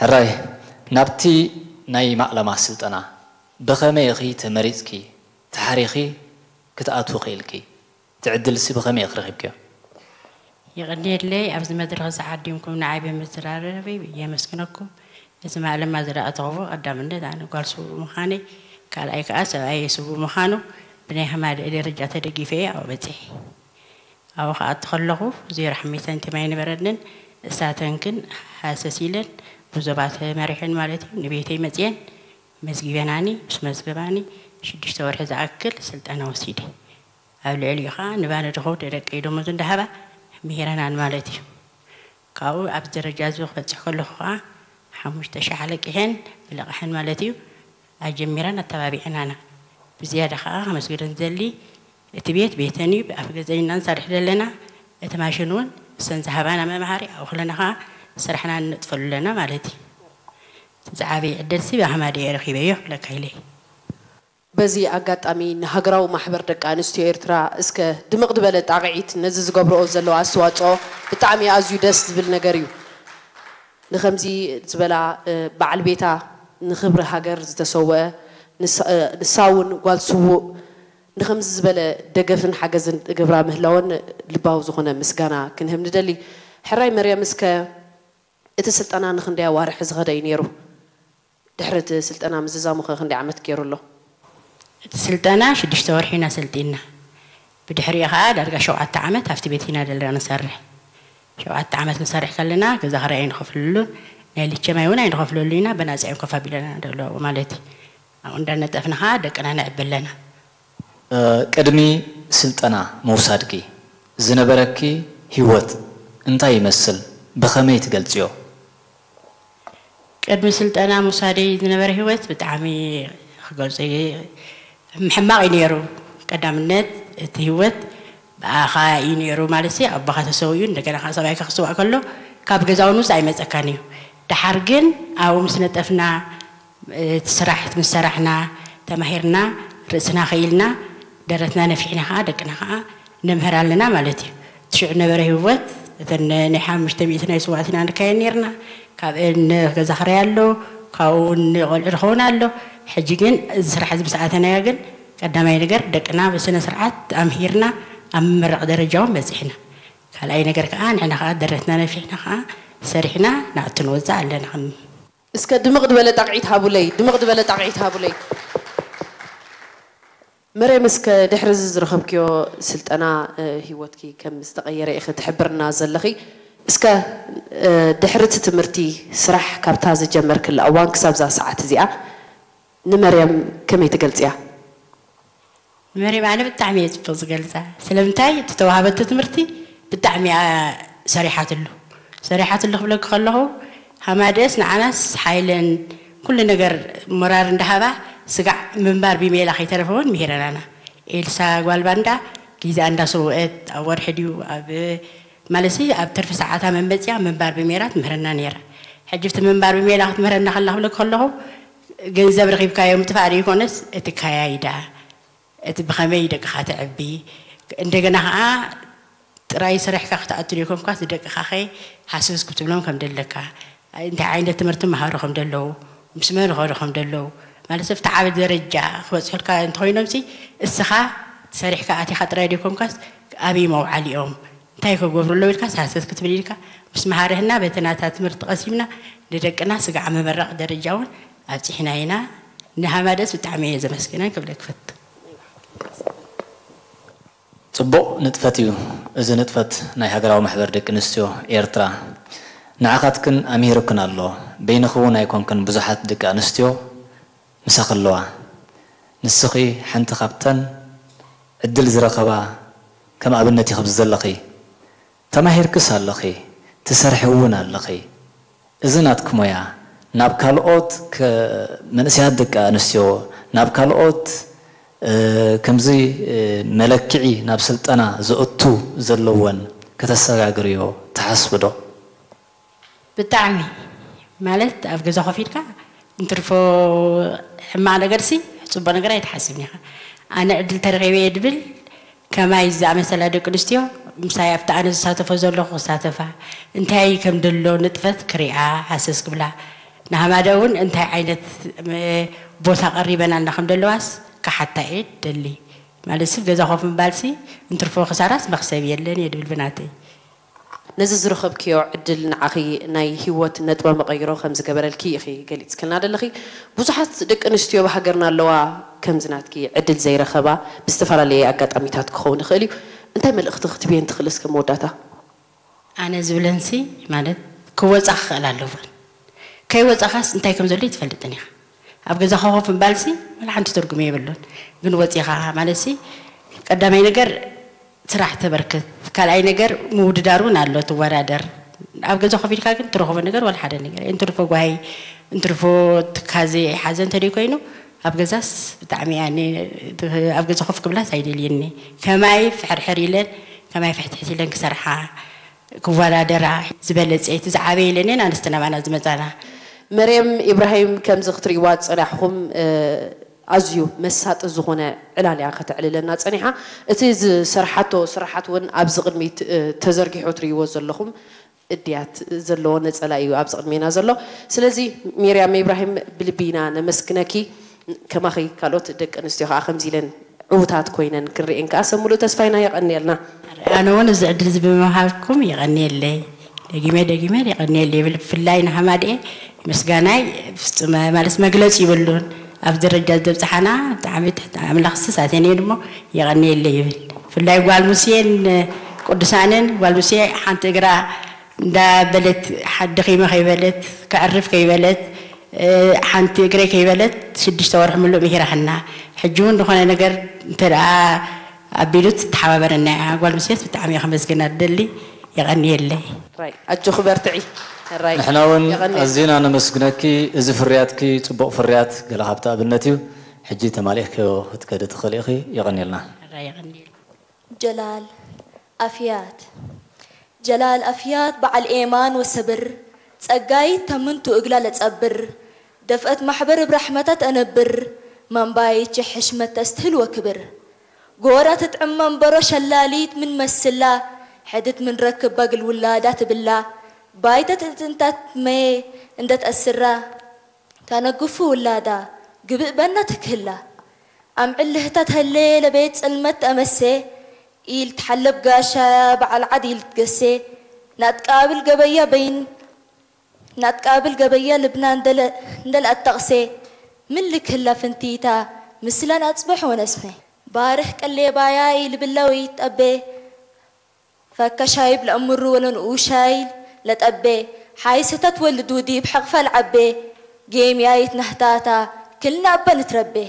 ሕራይ ናብቲ ናይ ማእለማ ስልጠና ብኸመይ ኢኺ ተመሪፅኪ ተሓሪኺ ክትኣትዉ ክኢልኪ ትዕድልሲ ብኸመይ ኢኺ ረኺብክዮ ይቕኒየለይ ኣብዚ መድረኽ ዝዓዲምኩም ንዓይ ብምዝራረበ የመስግነኩም እዚ ማዕለማ ዝረኣተኽቦ ቀዳምነት ኣነ ጓል ስቡእ ምዃነይ ካልኣይ ከዓ ሰብኣይ ስቡእ ምዃኑ ብናይ ሃማደ ደረጃ ተደጊፈ እየ ኣብኡ በፂሐ ኣብኡ ከኣቱ ከለኹ ዜሮ ሓሚተ እንቲማ ይነበረንን እሳተን ግን ሃሰስ ኢለን ብዞባት መሪሕን ማለት እዩ ንቤተይ መፅአን መዝጊበናኒ ምስ መዝገባኒ ሽዱሽተ ወርሒ ዝኣክል ስልጠና ወሲደ ኣብ ልዕሊኡ ከዓ ንባነ ድኸው ደደቀ ደሞዝ እንዳሃባ ምሂረናን ማለት እዩ ካብኡ ኣብ ደረጃ እዚ ክበፅሕ ከለኹ ከዓ ሓሙሽተ ሸሕ ለቂሐን ብለቕሐን ማለት እዩ ኣጀሚረን ኣተባቢዕናና ብዝያዳ ከዓ ከመስግደን ዘሊ እቲ ቤት ቤተን እዩ ብኣፍ ገዘኝና ንሰርሕ ዘለና እቲ ማሽን እውን ሰን ዝሃባና መምሃሪ ኣብኡ ከለና ከዓ ስራሕና ንጥፈሉ ኣለና ማለት እዩ ዝዓበየ ዕደልሲ ብኣህማድ እየ ረኪበዮ ክብለካ ኢለይ በዚ ኣጋጣሚ ንሃገራዊ ማሕበር ደቂ ኣንስትዮ ኤርትራ እስከ ድምቕ ድበለ ጣቕዒት ነዚ ዝገብርኦ ዘለዋ ኣስተዋፅኦ ብጣዕሚ ኣዝዩ ደስ ዝብል ነገር እዩ ንከምዚ ዝበላ እ፣ በዓል ቤታ ንክብሪ ሃገር ዝተሰውአ ንሳ- እ፣ ንሳ እውን ጓል ስውእ ንከምዚ ዝበለ ደገፍን ሓገዝን ገብራ ምህላወን ልባዊ ዝኾነ ምስጋና ክንህብ ንደሊ ሕራይ መርያም እስከ እቲ ስልጠና ንክንደይ ኣዋርሒ ዝኸደ እዩ ነይሩ ድሕሪ እቲ ስልጠና ምዝዛሙ ኸ ክንደይ ዓመት ገይሩ ኣሎ እቲ ስልጠና ሽዱሽተ ወርሒ ኢና ሰልጢና ብድሕሪኡ ከዓ ዳርጋ ሸውዓተ ዓመት ኣብቲ ቤት ኢና ዘለና ንሰርሕ ሸውዓተ ዓመት ክንሰርሕ ከለና ገዛ ክራይ ኣይንኸፍልሉን ናይ ልቸማይ እውን ኣይንኸፍለሉ ኢና ብናፅዕ ኮፍ ኣቢለና ደለዎ ማለት እዩ ኣብኡ እንዳነጠፍና ከዓ ደቅና ነዕቢ ኣለና እ፣ ቅድሚ ስልጠና ምውሳድኪ ዝነበረኪ ሂወት እንታይ ይመስል ብኸመይ ትገልፅዮ ቅድሚ ስልጠና ምውሳደይ ዝነበረ ሂወት ብጣዕሚ ክገልፆ ሕማቕ እዩ ነይሩ። ቀዳምነት እቲ ሂወት ብኣኻ እዩ ነይሩ ማለት ሲ ተሰው እዩ። እንደገና ከዓ ሰብኣይካ ክስዋእ ከሎ ካብ ገዛውን ውስጥ ኣይመፀካን እዩ። ድሓር ግን ኣብኡ ምስ ነጠፍና እቲ ስራሕት ምስ ሰራሕና ተማሂርና ርእስና ኸኢልና ደረትና ነፊሕና ከዓ ደቅና ከዓ ነምህር ኣለና ማለት እዩ ትሽዑ ነበረ ሂወት እተን ናይ ሓሙሽተ ሚእቲ ናይ ስዋዕት ኢና ንካየድ ነርና ካብአን ገዛ ክራይ ኣሎ ካብኡ ቆልዑ ዝኸውን ኣሎ ሕጂ ግን እዚ ስራሕ እዚ ምስኣተናዮ ግን ቀዳማይ ነገር ደቅና ብስነ ስርዓት ኣምሂርና ኣብ ምምራቕ ደረጃ እውን በፂሕና ካልኣይ ነገር ከዓ ንሕና ከዓ ደረትና ነፊሕና ከዓ ሰሪሕና ናብቲ ንወፃእ ኣለና ከም እስከ ድምቕ ድበለ ጣቕዒት ሃቡለይ ድምቕ ድበለ ጣቕዒት ሃቡለይ መርየም እስከ ድሕሪ እዚ ዝረኸብክዮ ስልጠና እ፣ ሂወትኪ ከም ዝተቐየረ ኢኺ ትሕብርና ዘለኺ እስከ እ፣ ድሕሪ እቲ ትምህርቲ ስራሕ ካብታ ዝጀመርክላ እዋን ክሳብ ዛ ሰዓት እዚኣ ንመርያም ከመይ ትገልፅያ መሪም ኣነ ብጣዕሚ እየ ፅቡቅ ዝገልፃ ስለምንታይ እቲ ተዋሃበቲ ትምህርቲ ብጣዕሚ እያ ሰሪሓትሉ ሰሪሓትሉ ክብለክ ከለኹ ሃማደስ ንዓናስ ሓይለን ኩሉ ነገር ሞራር እንዳሃባ ስጋዕ ምንባር ቢሜላ ከይተረፈውን ምሂረናና ኤልሳ ጓልባንዳ ጊዛ እንዳሰውአት ኣብ ወርሒ ድዩ ኣብ ማለት ኣብ ትርፊ ሰዓታ መንበፅያ ምንባር ብሜላ ትምህረና ነራ ሕጂ እቲ ምንባር ብሜላ ክትምህረና ከላ ክብለክ ከለኹ ገንዘብ ረኺብካዮ ምጥፋእ ደይኮነስ እቲ ካያይዳ እቲ ብኸመይ ደቅኻ ትዕቢ እንደገና ከዓ ጥራይ ስራሕካ ክትኣቱ ደይኮምካ ደቅኻ ኸ ሓስስ ክትብሎም ከም ደለካ እንታይ ዓይነት ትምህርቲ መሃሮ ከም ደለዉ ምስ መን ይኸዱ ከም ደለዉ ማለት ኣብቲ ዓብ ደረጃ ክበፅሑልካ እንተኮይኖም ሲ እስኻ ሰሪሕካ ኣቲኻ ጥራይ ደይኮምካስ ኣብይ መውዓል እዮም እንታይ ከገብሩ ኣለዉ ኢልካ ሳሰስ ክትብል ኢልካ ምስ መሃርህና በቲ ናታ ትምህርቲ ቀሲምና ንደቅና ስጋዕ መመረቕ ደረጃ እውን ኣብፂሕና ኢና ንሃማደስ ብጣዕሚ እየ ዘመስግነን ክብለ ክፈቱ ፅቡቕ ንጥፈት እዩ እዚ ንጥፈት ናይ ሃገራዊ ማሕበር ደቂ ኣንስትዮ ኤርትራ ንዓኻትክን ኣምሂርክን ኣሎ በይንኹ እውን ኣይኮንክን ብዙሓት ደቂ ኣንስትዮ ምሳኽ ኣለዋ ንስኺ ሓንቲ ካብተን ዕድል ዝረኸባ ከም ኣብነት ይኽብዝ ዘለኺ ተማሂርክስ ኣለኺ ትሰርሒ እውን ኣለኺ እዚ ናትክ ሞያ ናብ ካልኦት መንእስያት ደቂ ኣንስትዮ ናብ ካልኦት ከምዚ መለክዒ ናብ ስልጠና ዘእቱ ዘለወን ከተሰጋግርዮ ተሓስብ ዶ ብጣዕሚ ማለት ኣብ ገዛ ኮፍ ኢልካ እንትርፎ حما نجرسي صبنا نجرا يتحاسبني أنا عدل ترغيبي يدبل كما يزع مثلا دك نستيو مسايا بتاع أنا ساتفة زلو خساتفة انتهي كم دلو نتفت كريعة حاسس قبلها نهما دون انتهي عينت بوسا قريبا أنا خم دلواس كحتى إيد دلي مالسف جزا خوف من بالسي انترفو خسارة مخسابي يلين يدبل بناتي ነዚ ዝረኸብክዮ ዕድል ንዓኺ ናይ ሂወት ነጥበ መቐይሮ ከም ዝገበረልኪ ኢኺ ገሊፅክልና ደለኺ ብዙሓት ደቂ ኣንስትዮ ብሃገርና ኣለዋ ከምዚ ናትኪ ዕድል ዘይረኸባ ብዝተፈላለየ ኣጋጣሚታት ክኸውን ይኽእል እዩ እንታይ መልእኽቲ ክትብየን ትኽእል እስከ መወዳእታ ኣነ ዝብለንሲ ማለት ክወፃእ ክኽእል ኣለዎን ከይወፃኻስ እንታይ ከም ዘሎ ይትፈልጥን ኢኻ ኣብ ገዛ ኮፍ ምባልሲ ወላ ሓንቲ ትርጉም የብሎን ግን ወፂኻ ማለት ሲ ቀዳማይ ነገር ስራሕ ተበርክት ካልኣይ ነገር ምውድዳር እውን ኣሎ ትወዳደር ኣብ ገዛ ኮፍ ኢልካ ግን ትረኽቦ ነገር ወላ ሓደ ነገር እንትርፎ ጓሂ እንትርፎ ትካዜ ሓዘ እንተደይ ኮይኑ ኣብ ገዛስ ብጣዕሚ ያኒ ኣብ ገዛ ኮፍ ክብላስ ኣይደልየኒ ከማይ ፍሕርሕር ኢለን ከማይ ፍሕትሕት ኢለን ክሰርሓ ክወዳደራ ዝበለፀ እቲ ዝዓበየ ኢለን እየን ኣንስትና ባና ዝመፃና መርያም ኢብራሂም ከምዚ ክትርእይዋ ፀናሕኹም ኣዝዩ መሳጢ ዝኾነ ዕላልያ ከተዕልለና ፀኒሓ እቲ ዝሰርሓቶ ስራሓት እውን ኣብዚ ቅድሚት ተዘርጊሑ ትርእይዎ ዘለኹም እድያት ዘለዎ ነፀላ እዩ ኣብዚ ቅድሜና ዘሎ ስለዚ ሚርያም ኢብራሂም ብልቢና ነመስግነኪ ከማኺ ካልኦት ደቂ ኣንስትዮ ከዓ ከምዚ ኢለን ዕዉታት ኮይነን ክርኤን ከዓ ሰሙሉ ተስፋይና የቐኒየልና ኣነ እውን እዚ ዕድል እዚ ብምሃብኩም ይቐኒየለይ ደጊመ ደጊመ ይቐኒየለ ይብል ብፍላይ ንሓማድኤ ምስጋናይ ፍፁመ ማለት መግለፂ ይብሉን ኣብ ደረጃ ዘብፅሓና ብጣዕሚ ትሕቲ ኣምላኽ ስሳትየን እየ ድሞ የቐኒየለ ይብል ብፍላይ ጓል ሙሴን ቅዱሳንን ጓል ሙሴ ሓንቲ እግራ እንዳበለት ደኺመ ከይበለት ክዕርፍ ከይበለት ሓንቲ እግረ ከይበለት ሽዱሽተ ወርሒ ምሉእ ምሂራሕና ሕጂ እውን ዝኾነ ነገር እንተ ደኣ ኣቢሉት ተሓባበረና እያ ጓል ሙሴት ብጣዕሚ እየ ከመስግና ደሊ የቐኒየለይ ራይ ኣጆ ክበርትዒ ራይ ንሕና እውን የቐኒየልና። ኣዝና ነመስግነኪ እዚ ፍርያትኪ ፅቡቅ ፍርያት ገለ ካብቲ ኣብነት እዩ ሕጂ ተማሊእክዮ ክትከደ ትኽእል ኢኺ ይቐኒልና የቐኒየለ جلال أفيات جلال أفيات بعل إيمان وصبر ጸጋይ ተምንቱ እግላ ለጸብር ደፍአት ማሕበር ብራሕመታት ኣነብር መንባይች ሕሽመት ተስትህል ወክብር ጎራ ትጥዕም መንበሮ ሸላሊት ምን መስላ بايتت تنتا مي اندت اسرا كان قفو ولادا قبئ بنا تكهلا ام علهتات هليلة بيت سلمت امسي إيل تحلب قاشا بعل عديل تقسي نتقابل قبيا بين نتقابل قبيا لبنان دل دل التقسي من اللي هلا فنتيتا مثلا أصبح ونسمي بارح قلي باياي لبلاوي تأبي فكا شايب لأمرو ولا نقوشايل لتقبيه حايسة تتولد وديب حغفة العبي جيم يايت نهتاتا كلنا أبا نتربي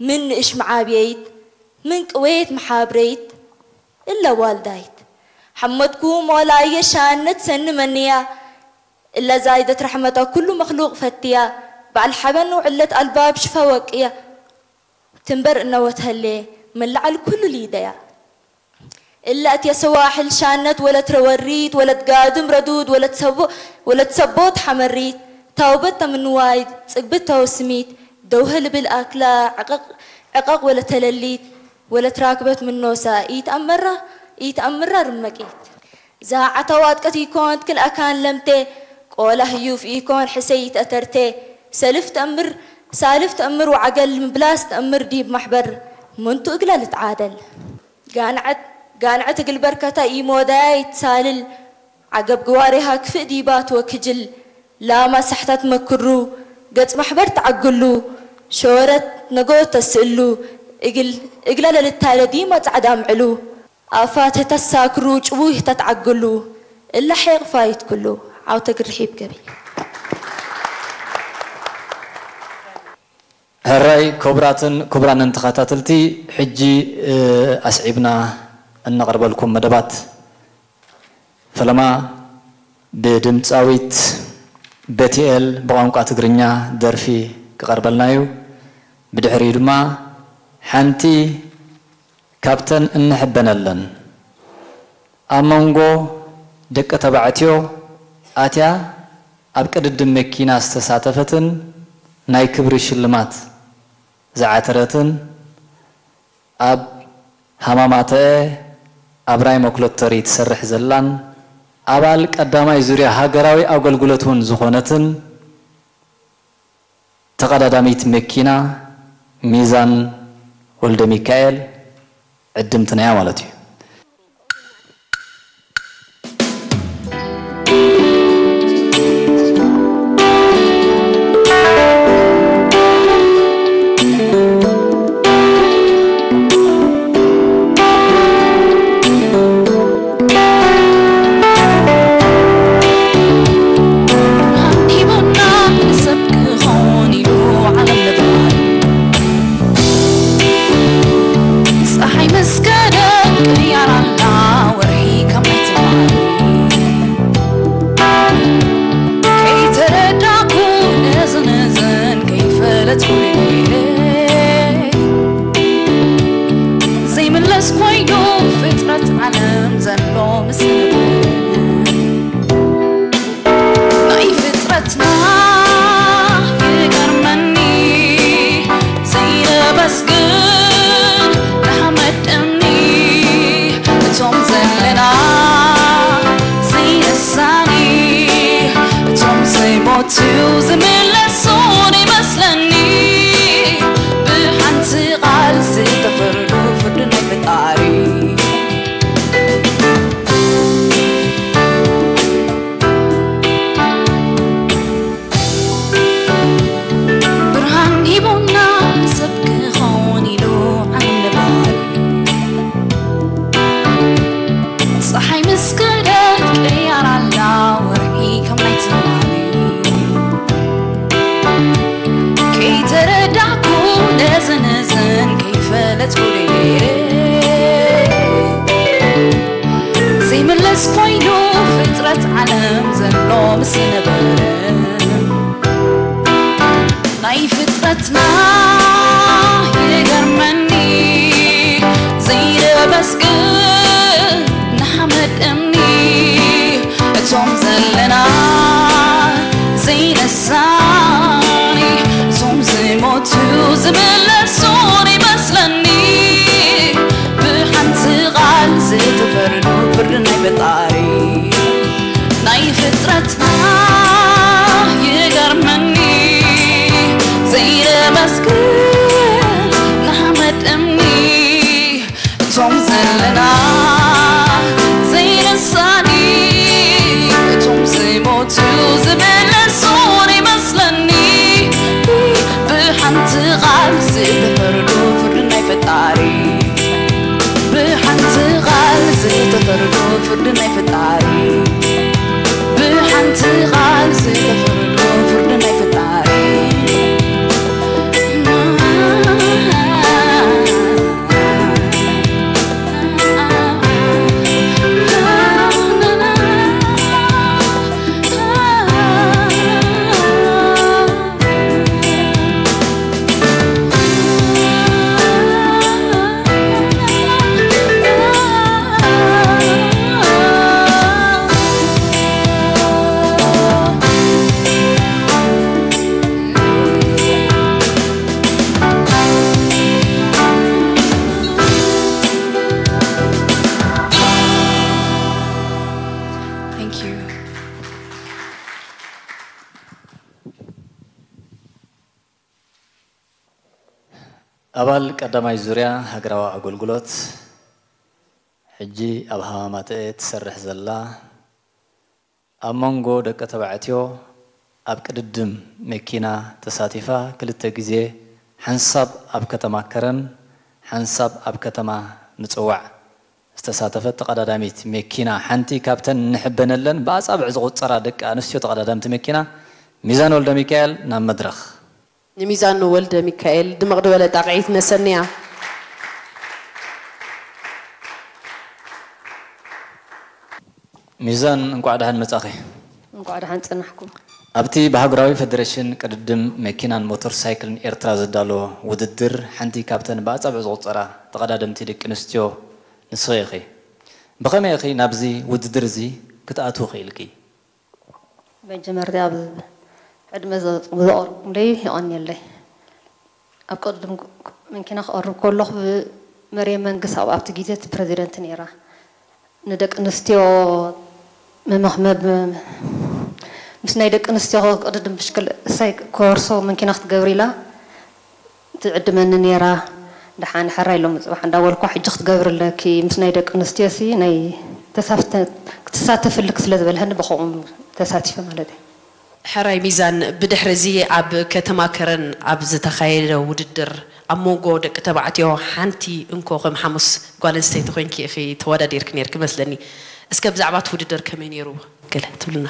من إش معابيت من قويت محابريت إلا والدايت حمدكم ولا أي شان نتسن منيا إلا زايدة رحمته كل مخلوق فتيا بعل حبن وعلة الباب شفا وقيا تنبر إنه وتهلي من لعل كل ليديا إلا أتيا سواحل شانت ولا تروريت ولا تقادم ردود ولا تسبو ولا تسبوت حمريت. توبتها من وايد صقبتها وسميت دوهل بالأكلا عقق عقق ولا تلليت. ولا تراكبت من نوسا يتأمرة يتأمرة رمكيت زاعة واتكت يكون كل أكان لمتي. قوله يوف يكون حسيت أترتي. سلف تأمر سالف تأمر وعقل من بلاس تأمر ديب محبر. منتو إقلا لتعادل قانعت قانعتك البركة إيمو داي تسالل. عقب قواري كفئ ديبات وكجل لا ما سحتت مكرو. قد محبرت عقلو. شورت نقوت تسئلو. إقل إقل للتالي ديما تعدام علو. آفاته تساكرو جبوه تتعقلو إلا حيق فايت كلو. عاوتك رحيب قبل. هراي كبراتن كبران انتخاتات التي حجي آه، أسعبنا እነቕርበልኩም መደባት። ፈለማ ብድምፃዊት በቲኤል ብቋንቋ ትግርኛ ደርፊ ክቐርበልና እዩ ብድሕሪኡ ድማ ሓንቲ ካብተን እንሕበነለን። ኣብ መንጎ ደቂ ተባዕትዮ ኣትያ ኣብ ቅድድም መኪና ዝተሳተፈትን ናይ ክብሪ ሽልማት ዝዓተረትን ኣብ ሃማማተአ ኣብ ራይ መክሎተሪ ትሰርሕ ዘላን ኣባል ቀዳማይ ዙርያ ሃገራዊ ኣገልግሎት እውን ዝኾነትን ተቐዳዳሚት መኪና ሚዛን ወልደ ሚካኤል ዕድምትና እያ ማለት እዩ ዝተፈርዱ ፍርዲ ናይ ፈጣሪ ቀዳማይ ዙርያ ሃገራዊ ኣገልግሎት ሕጂ ኣብ ሃማማትአ ትሰርሕ ዘላ ኣብ መንጎ ደቂ ተባዕትዮ ኣብ ቅድድም መኪና ተሳቲፋ ክልተ ግዜ ሓንሳብ ኣብ ከተማ ከረን ሓንሳብ ኣብ ከተማ ምፅዋዕ ዝተሳተፈት ተቐዳዳሚት መኪና ሓንቲ ካብተን ንሕበነለን ብኣፃብዕ ዝቁፀራ ደቂ ኣንስትዮ ተቐዳዳምቲ መኪና ሚዛን ወልደ ሚካኤል ናብ መድረኽ ንሚዛኑ ወልደ ሚካኤል ድምቕ ድበለ ጣቂዒት ነሰኒያ ሚዛን እንቋዕ ድሓን መጻኺ እንኳዕ ደሓን ፀናሕኩም ኣብቲ ብሃገራዊ ፌደሬሽን ቅድድም መኪናን ሞተር ሳይክልን ኤርትራ ዘዳሎ ውድድር ሓንቲ ካብተን ብኣጻብዕ ዝቑፀራ ተቐዳደምቲ ደቂ ኣንስትዮ ንስኺ ኢኺ ብኸመይ ኢኺ ናብዚ ውድድር እዚ ክትኣትዉ ክኢልኪ መጀመርያ ኣብ ዕድመ ዝቐርቡለይ ይቐኒየለይ ኣብ ቅድም መኪና ክቐርብ ከለኹ ብመርየም መንግስት ኣብ ኣብቲ ግዜ እቲ ፕረዚደንት ነይራ ንደቂ ኣንስትዮ መመኽመብ ምስ ናይ ደቂ ኣንስትዮ ቅድድም ብሽክል እሳይ ኮርሶ መኪና ክትገብር ኢላ ትዕድመኒ ነይራ ድሓን ሕራ ኢሎም ምፅባሕ እንዳበልኳ ሕጂ ክትገብርለኪ ምስ ናይ ደቂ ኣንስትዮ ሲ ናይ ክትሳተፍልክ ስለ ዝበልሃኒ ብከምኡ ተሳቲፈ ማለት እዩ ሕራይ ሚዛን ብድሕሪ እዚ ኣብ ከተማ ከረን ኣብ ዝተኻየደ ውድድር ኣብ መንጎ ደቂ ተባዕትዮ ሓንቲ እንኮ ከም ሓሙስ ጓል ኣንስተይቲ ኮንኪ ኢኺ ተወዳዲርክ ነርክ ይመስለኒ እስከ ብዛዕባ እቲ ውድድር ከመይ ነይሩ ገለ ትብልና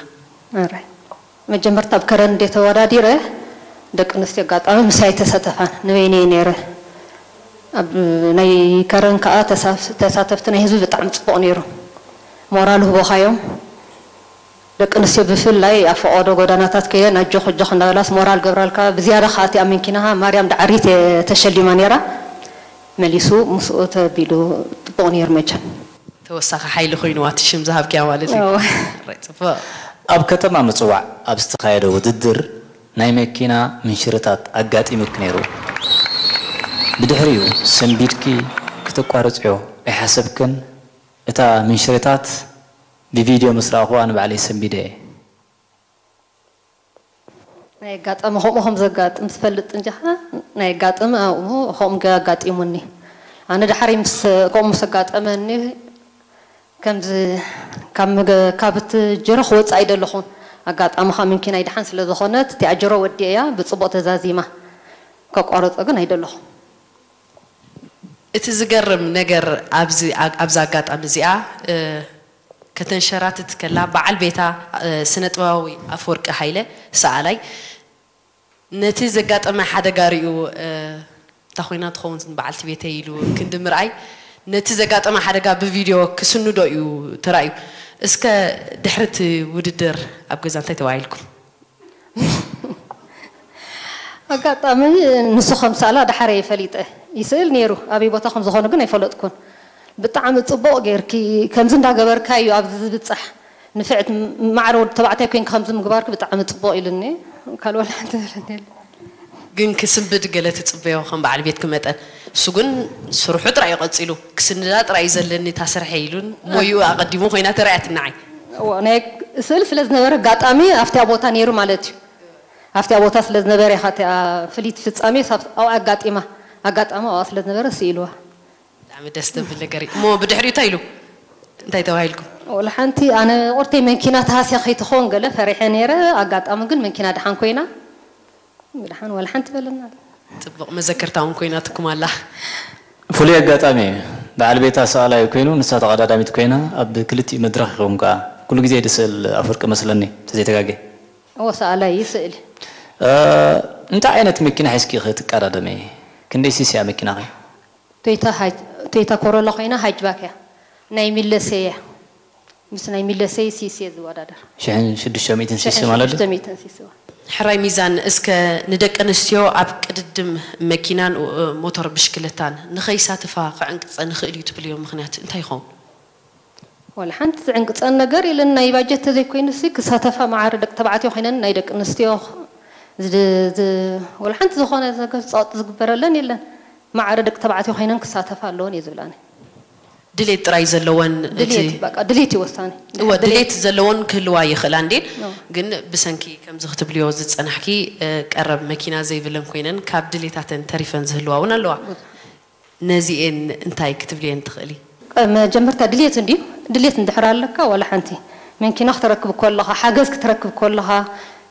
መጀመርታ ኣብ ከረን እንዴ ተወዳዲረ? ደቂ ኣንስትዮ ኣጋጣሚ ምሳይ ተሳተፋን ንበይነ ነይረ? ኣብ ናይ ከረን ከዓ ተሳተፍቲ ናይ ህዝቢ ብጣዕሚ ፅቡቅ ነይሩ። ሞራል ህቦኻዮም ደቂ ኣንስትዮ ብፍላይ ኣብ ፈቐዶ ጎዳናታት ከየን ኣጆኽ እጆኽ እንዳበላስ ሞራል ገብራልካ ብዝያዳ ከዓ እቲኣ መኪናኻ ማርያም ዳዕሪት ተሸሊማ ነይራ መሊሱ ምስኡ ተቢሉ ፅቡቅ ነይሩ መቸም ተወሳኺ ሓይሊ ኮይኑዋ እቲ ሽም ዝሃብክያ ማለት እዩ ራይ ፅቡቅ ኣብ ከተማ ምፅዋዕ ኣብ ዝተኻየደ ውድድር ናይ መኪና ምንሽርታት ኣጋጢሙክ ነይሩ ብድሕሪኡ ሰንቢድኪ ክተቋርፅዮ ኣይሓሰብክን እታ ምንሽርታት ብቪድዮ ምስ ረኣኹዋ ንባዕለይ ሰንቢደ እየ ናይ ኣጋጠመ ከምኡ ከም ዘጋጥም ዝፈልጥ እንጂ ኸ ናይ ኣጋጠመ ኣብኡ ከምኡ ኣጋጢሙኒ ኣነ ድሓሪ ምስ ከምኡ ምስ ኣጋጠመኒ ከምዚ ካብ ምገ- ካብ እቲ ጀሮ ክወፅእ ኣይደለኹን ኣጋጣሚ ካ ምንኪና ይድሓን ስለ ዝኾነት እቲኣ ጀሮ ወዲ እያ ብፅቡቅ ተዛዚማ ከቋረፆ ግን ኣይደለኹም እቲ ዝገርም ነገር ኣብዚ ኣብዛ ኣጋጣሚ እዚኣ እ፣ ከተንሸራትት ከላ በዓል ቤታ እ፣ ስነ ጥበባዊ ኣፈወርቂ ሃይለ ሰኣላይ ነቲ ዘጋጠመ ሓደጋ ርኡ እ፣ እንታ ኮይና ትኸውን በዓልቲ ቤተይ ኢሉ ክንዲ ምርኣይ ነቲ ዘጋጠመ ሓደጋ ብቪድዮ ክስንዶ እዩ ተራእዩ እስከ ድሕሪ እቲ ውድድር ኣብ ገዛ እንታይ ተባሂልኩም ኣጋጣሚ ንሱ ከም ሰኣላ ድሓረ የፈሊጠ ይስእል ነይሩ ኣበይ ቦታ ከም ዝኾነ ግን ኣይፈለጥኩን ብጣዕሚ ፅቡቅ ጌርኪ ከምዚ እንዳገበርካ እዩ ኣብዚ ዝብፃሕ ንፍዕት ማዕረ ወዲ ተባዕታይ ኮንካ ከምዚ ምግባርክ ብጣዕሚ ፅቡቅ ኢሉኒ ካልእ ወላ ሓንቲ ዘለኒ የለን ግን ክስንብድ ገለ ትፅበዮ ከም በዓል ቤት ክመጠን እሱ ግን ስርሑ ጥራይ ቀፂሉ ክስንዳ ጥራይ እዩ ዘለኒ እታ ስርሐ ኢሉን ሞዩ ኣቐዲሙ ኮይና ተራእያትና ዓይ እዎ ናይ ስእል ስለ ዝነበረ ኣጋጣሚ ኣብቲያ ቦታ ነይሩ ማለት እዩ ኣብቲያ ቦታ ስለ ዝነበረ ኢኻ እቲኣ ፍሊት ፍፃሜ ኣብኡ ኣጋጢማ ኣጋጣሚ ኣብኣ ስለ ዝነበረ ስኢልዋ ብጣዕሚ ደስ ተብል ነገር እዩ እሞ ብድሕሪኡ እንታይ ኢሉ እንታይ ተባሂልኩም ወላ ሓንቲ ኣነ ቁርተይ መንኪና ተሃስያ ከይትኾን ገለ ፈሪሐ ነይረ ኣጋጣሚ ግን መንኪና ድሓን ኮይና ድሓን ወላ ሓንቲ በለና ፅቡቅ መዘከርታ እውን ኮይና ትኩም ኣላ ፍሉይ ኣጋጣሚ እዩ በዓል ቤታ ሰኣላይ ኮይኑ ንሳ ተቐዳዳሚት ኮይና ኣብ ክልቲኡ መድረክ ይኸውን ከዓ ኩሉ ግዜ ድስእል ኣፍርቂ መስለኒ ተዘይተጋጌ እዎ ሰኣላይ ይስእል እንታይ ዓይነት መኪና ሒዝኪ ኸ ትቀዳደመ ክንደይ ሲሲ እያ መኪና ኸ ቶይታ ሃጅ- ቶይታ ኮሮላ ኮይና ሃጅባክ እያ ናይ ሚለሰ እያ ምስ ናይ ሚለሰይ ሲሲ እየ ዝወዳደር ሽሕን ሽዱሽተ ሚእትን ሲሲ ማለት እዩ 600 ሲሲ እዋ ሕራይ ሚዛን እስከ ንደቂ ኣንስትዮ ኣብ ቅድድም መኪናን እ፣ ሞተር ብሽክለታን ንኸይሳትፋ ክዕንቅፀ ንኽእል እዩ ትብልዮ ምክንያት እንታይ ይኸውን ወላ ሓንቲ ዝዕንቅፀን ነገር የለን ናይ ባጀት ተዘይኮይኑ ሲ ክሳተፋ ማዕረ ደቂ ተባዕትዮ ኮይነን ናይ ደቂ ኣንስትዮ ዝ- ዝ- ወላ ሓንቲ ዝኾነ ነገር ፀቕጢ ዝግበረለን የለን ማዕረ ደቂ ተባዕትዮ ኮይነን ክሳተፋ ኣለዎን እየ ዝብላኒ ድሌት ጥራይ ዘለወን እቲ ድሌት በቃ ድሌት ይወሳኒ እወ ድሌት ዘለዎን ክህልዋ ይኽእላ እንዴን ነው። ግን ብሰንኪ ከምዚ ክትብልዮ ዝፀናሕኪ እ፣ ቀረብ መኪና ዘይብለን ኮይነን ካብ ድሌታተን ተሪፈን ዝህልዋ እውን ኣለዋ ነዚአን እንታይ ክትብልየን ትኽእሊ መጀመርታ ድሌት እንድዩ ድሌት እንድሕር ኣለካ ወላ ሓንቲ መንኪና ክትረክብ ከለኻ ሓገዝ ክትረክብ ከለኻ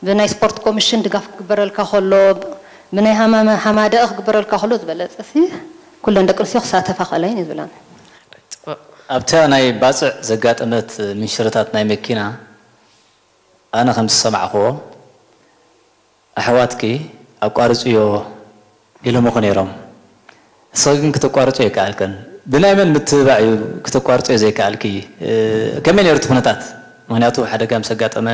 ብናይ ስፖርት ኮሚሽን ድጋፍ ክግበረልካ ከሎ ብናይ ሃማ- ሃማደአ ክግበረልካ ከሎ ዝበለፀ ሲ ኩለን ደቂ ኣንስትዮ ክሳተፋ ክእላይን እዩ ዝብላኒ ኣብታ ናይ ባፅዕ ዘጋጠመት ምንሽርታት ናይ መኪና ኣነ ከም ዝሰማዕኽዎ ኣሕዋትኪ ኣቋርፅዮ ኢሎምኹ ነይሮም እስኺ ግን ክተቋርፆ ይከኣልከን ብናይ መን ምትብባዕ እዩ ክተቋርፆ ዘይከኣልኪ እ፣ ከመይ ነይሩ እቲ ኩነታት ምክንያቱ ሓደጋ ምስ ኣጋጠመ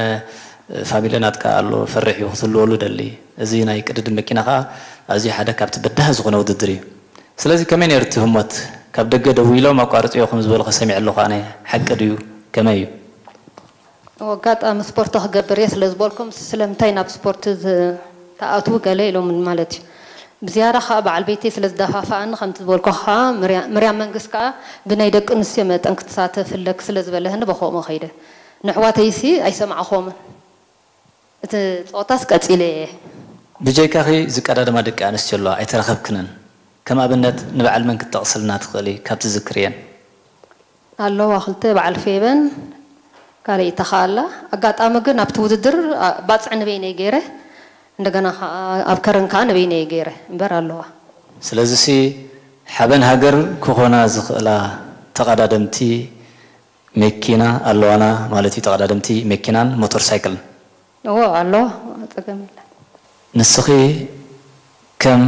ፋሚልናትካ ኣሎ ፈርሕ እዩ ክትህልወሉ ደሊ እዚ ናይ ቅድድም መኪና ከዓ ኣዝዩ ሓደ ካብቲ በዳህ ዝኾነ ውድድር እዩ ስለዚ ከመይ ነይሩ እቲ ህሞት ካብ ደገ ደው ኢሎም ኣቋርፅዮ ከም ዝበሉ ከሰሚዕ ኣለኹ ኣነ ሓቂ ድዩ ከመይ እዩ ኣጋጣሚ ስፖርት ክገብር እየ ስለ ዝበልኩም ስለምንታይ ናብ ስፖርት ተኣትዉ ገለ ኢሎም ማለት እዩ ብዝያዳ ከዓ በዓል ቤተይ ስለ ዝደፋፍኣኒ ከምቲ ዝበልኩ ከዓ ምርያም መንግስት ከዓ ብናይ ደቂ ኣንስትዮ መጠን ክትሳተፍ ኣለክ ስለ ዝበለህኒ በከምኡ ከይደ ንኣሕዋተይሲ ኣይሰማዕኾምን እቲ ፀወታስ ቀፂለ እየ ብጀይካኺ ዝቀዳድማ ደቂ ኣንስትዮ ኣለዋ ኣይተረኸብክነን ከም ኣብነት ንበዓል መን ክትጠቕስልና ትኽእል ካብቲ ዝክር እየን ኣለዋ ክልተ በዓል ፌበን ካልእታ ከዓ ኣላ ኣጋጣሚ ግን ኣብቲ ውድድር ባፅዕ ንበይነይ ገይረ እንደገና ከዓ ኣብ ከረን ከዓ ንበይነይ ገይረ እምበር ኣለዋ ስለዚ ሲ ሓበን ሃገር ክኾና ዝኽእላ ተቐዳደምቲ መኪና ኣለዋና ማለት እዩ ተቐዳደምቲ መኪናን ሞተር ሳይክልን እዎ ኣለዋ ፀገም የለ ንስኺ ከም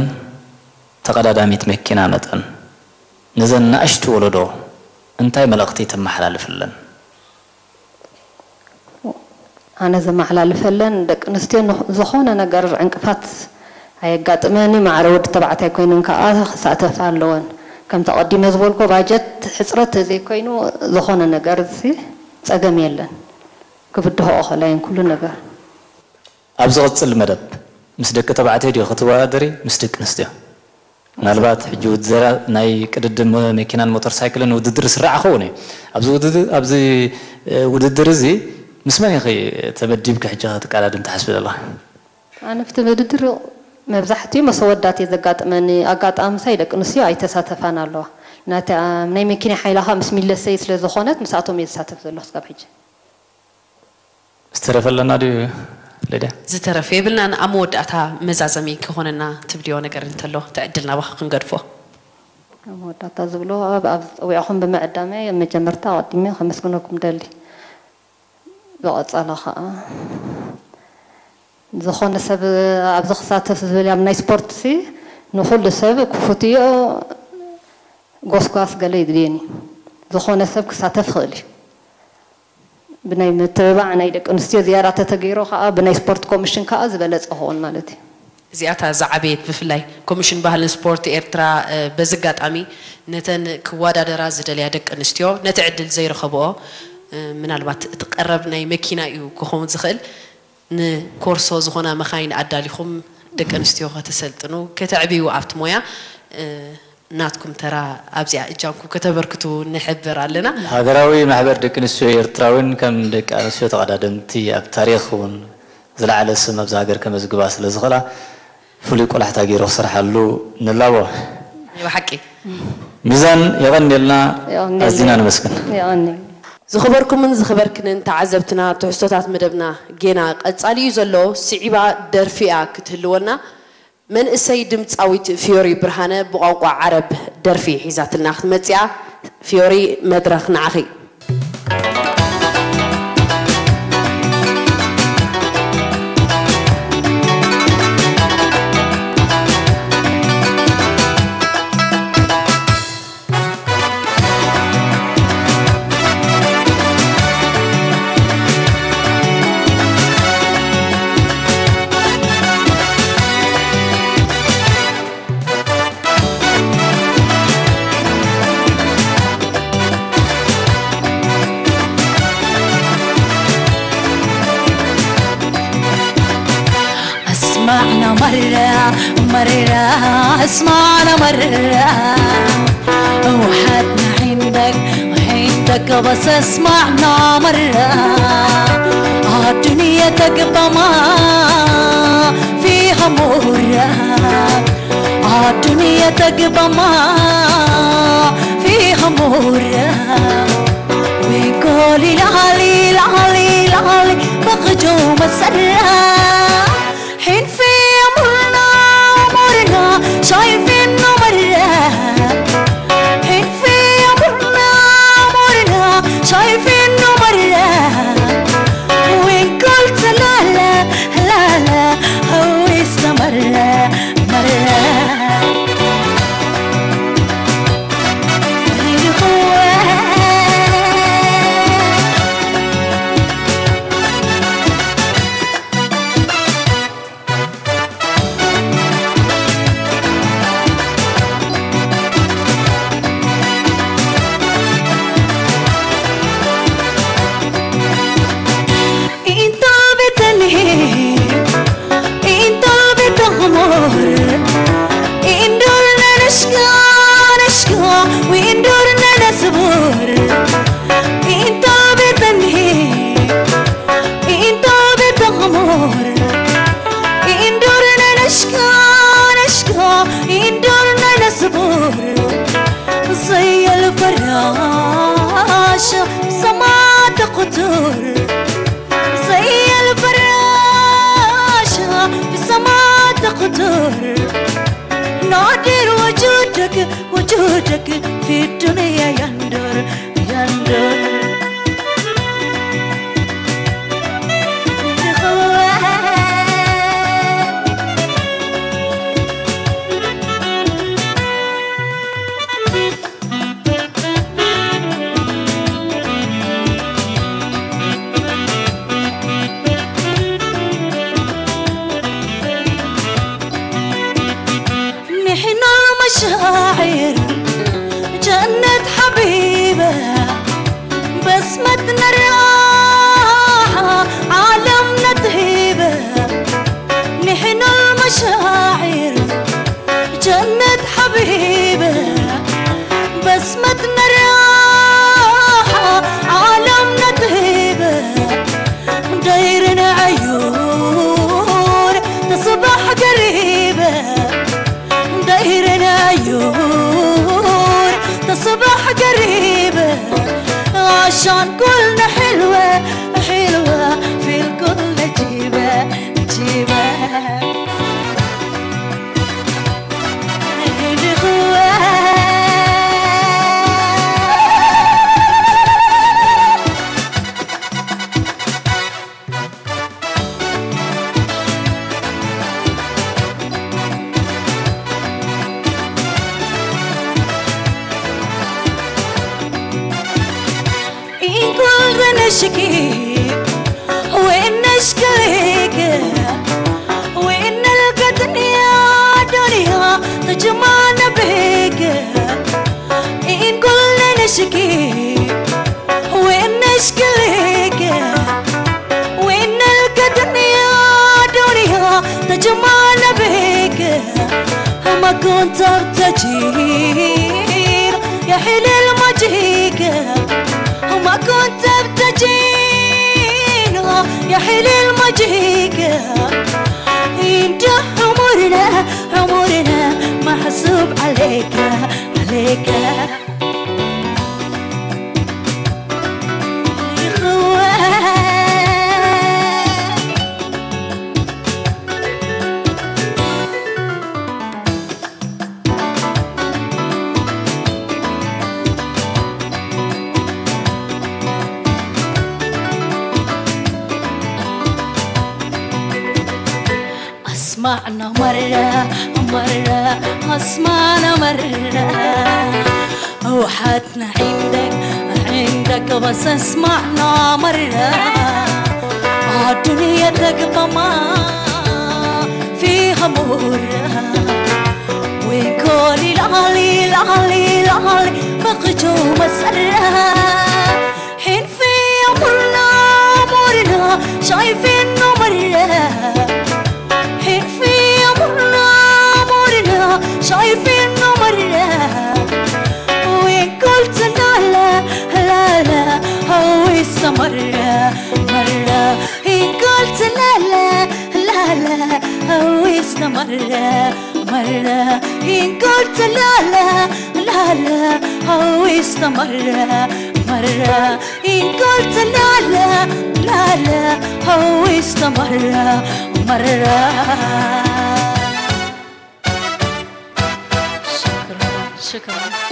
ተቐዳዳሚት መኪና መጠን ነዘን ንኣሽቱ ወለዶ እንታይ መልእኽቲ ተመሓላልፍለን ኣነ ዘመሓላልፈለን ደቂ ኣንስትዮ ዝኾነ ነገር ዕንቅፋት ኣየጋጥመኒ ማዕረ ወዲ ተባዕታይ ኮይነን ከዓ ክሳተፋ ኣለወን ከም ተቐዲመ ዝበልኮ ባጀት ሕፅረት ዘይኮይኑ ዝኾነ ነገር እዚ ፀገም የለን ክብድሆ ኸላይን ኩሉ ነገር ኣብ ዝቕፅል መደብ ምስ ደቂ ተባዕትዮ ድዮ ክትወዳደሪ ምስ ደቂ ኣንስትዮ ምናልባት ሕጂ ውድድር ናይ ቅድድም መኪናን ሞተር ሳይክልን ውድድር ስራዕ ክኸውን እዩ ኣብዚ ውድድር ኣብዚ ውድድር እዚ ምስ መን ኢኺ ተመዲብካ ሕጂ ክትቀዳድም ትሓስብ ዘላ ኣነ ፍቲ ውድድር መብዛሕትኡ መስ ወዳት እየ ዘጋጥመኒ ኣጋጣሚ ሳይ ደቂ ኣንስትዮ ኣይተሳተፋን ኣለዋ ናይ መኪና ሓይላኻ ምስ ሚለሰይ ስለ ዝኾነት ምስኣቶም እየ ዝሳተፍ ዘሎ ክሳብ ሕጂ ዝተረፈለና ድዩ ልድያ ዝተረፈ የብልናን ኣብ መወዳእታ መዛዘሚ ክኾነና ትብልዮ ነገር እንተሎ ተዕድልና ባኸ ክንገድፎ መወዳእታ ዝብሎ ኣብ ፀዊዕኹም ብምዕዳመ መጀመርታ ቀዲሜ ከመስግነኩም ደሊ ብቐፀላ ከዓ ዝኾነ ሰብ ኣብዚ ክሳተፍ ዝብል ኣብ ናይ ስፖርት ሲ ንኩሉ ሰብ ክፍትዮ ጎስጓስ ገለ ይድልየኒ ዝኾነ ሰብ ክሳተፍ ክእል እዩ ብናይ ምትብባዕ ናይ ደቂ ኣንስትዮ ዝያዳ ተተገይሮ ከዓ ብናይ ስፖርት ኮሚሽን ከዓ ዝበለፀ ክኸውን ማለት እዩ እዚኣታ ዝዓበየት ብፍላይ ኮሚሽን ባህልን ስፖርት ኤርትራ በዚ ኣጋጣሚ ነተን ክወዳደራ ዝደልያ ደቂ ኣንስትዮ ነቲ ዕድል ዘይረኸብኦ ምናልባት እቲ ቀረብ ናይ መኪና እዩ ክኸውን ዝኽእል ንኮርሶ ዝኾነ መኻይን ኣዳሊኹም ደቂ ኣንስትዮ ከተሰልጥኑ ከተዕብዩ ኣብቲ ሞያ ናትኩም ተራ ኣብዚኣ እጃንኩም ከተበርክቱ ንሕብር ኣለና ሃገራዊ ማሕበር ደቂ ኣንስትዮ ኤርትራውን ከም ደቂ ኣንስትዮ ተቐዳደምቲ ኣብ ታሪክ እውን ዝለዓለ ስም ኣብዚ ሃገር ከመዝግባ ስለ ዝኽእላ ፍሉይ ቆላሕታ ገይሩ ክስርሓሉ ንላቦ ብሓቂ ሚዛን የቐኒልና ኣዝና ንመስግን ይቐኒ ዝኽበርኩምን ዝኽበርክንን ተዓዘብትና ትሕዝቶታት መደብና ጌና ቀጻሊ እዩ ዘሎ ስዒባ ደርፊኣ ክትህልወና መንእሰይ ድምፃዊት ፊዮሪ ብርሃነ ብቋንቋ ዓረብ ደርፊ ሒዛትልና ክትመፅያ ፊዮሪ መድረክ ንዓኺ اسمعنا مرة. وحدنا عندك وعندك بس اسمعنا مرة. الدنيا تقبى ما فيها مرة. الدنيا تقبى ما فيها مرة. ويقولي لعلي لعلي لعلي بخجو مسرة. كنت أرتجير. يا حلي المجيك وما كنت ابتجينا يا حلي المجيك انت عمرنا عمرنا محسوب عليك عليك. اسمعنا مرة وحدنا عندك عندك بس اسمعنا مرة الدنيا تقبى ما فيها مرة وكل العلي العلي العلي بقجو مسرة. حين في أمرنا أمرنا شايفين مرة شايفين مرة وإن قلت لا لا لا لا هو مرة. مرة قلت لا لا لا لا هو مرة. مرة قلت لا لا لا لا هو مرة. مرة إن قلت لا لا لا لا هو مرة مرة. Hoşçakalın.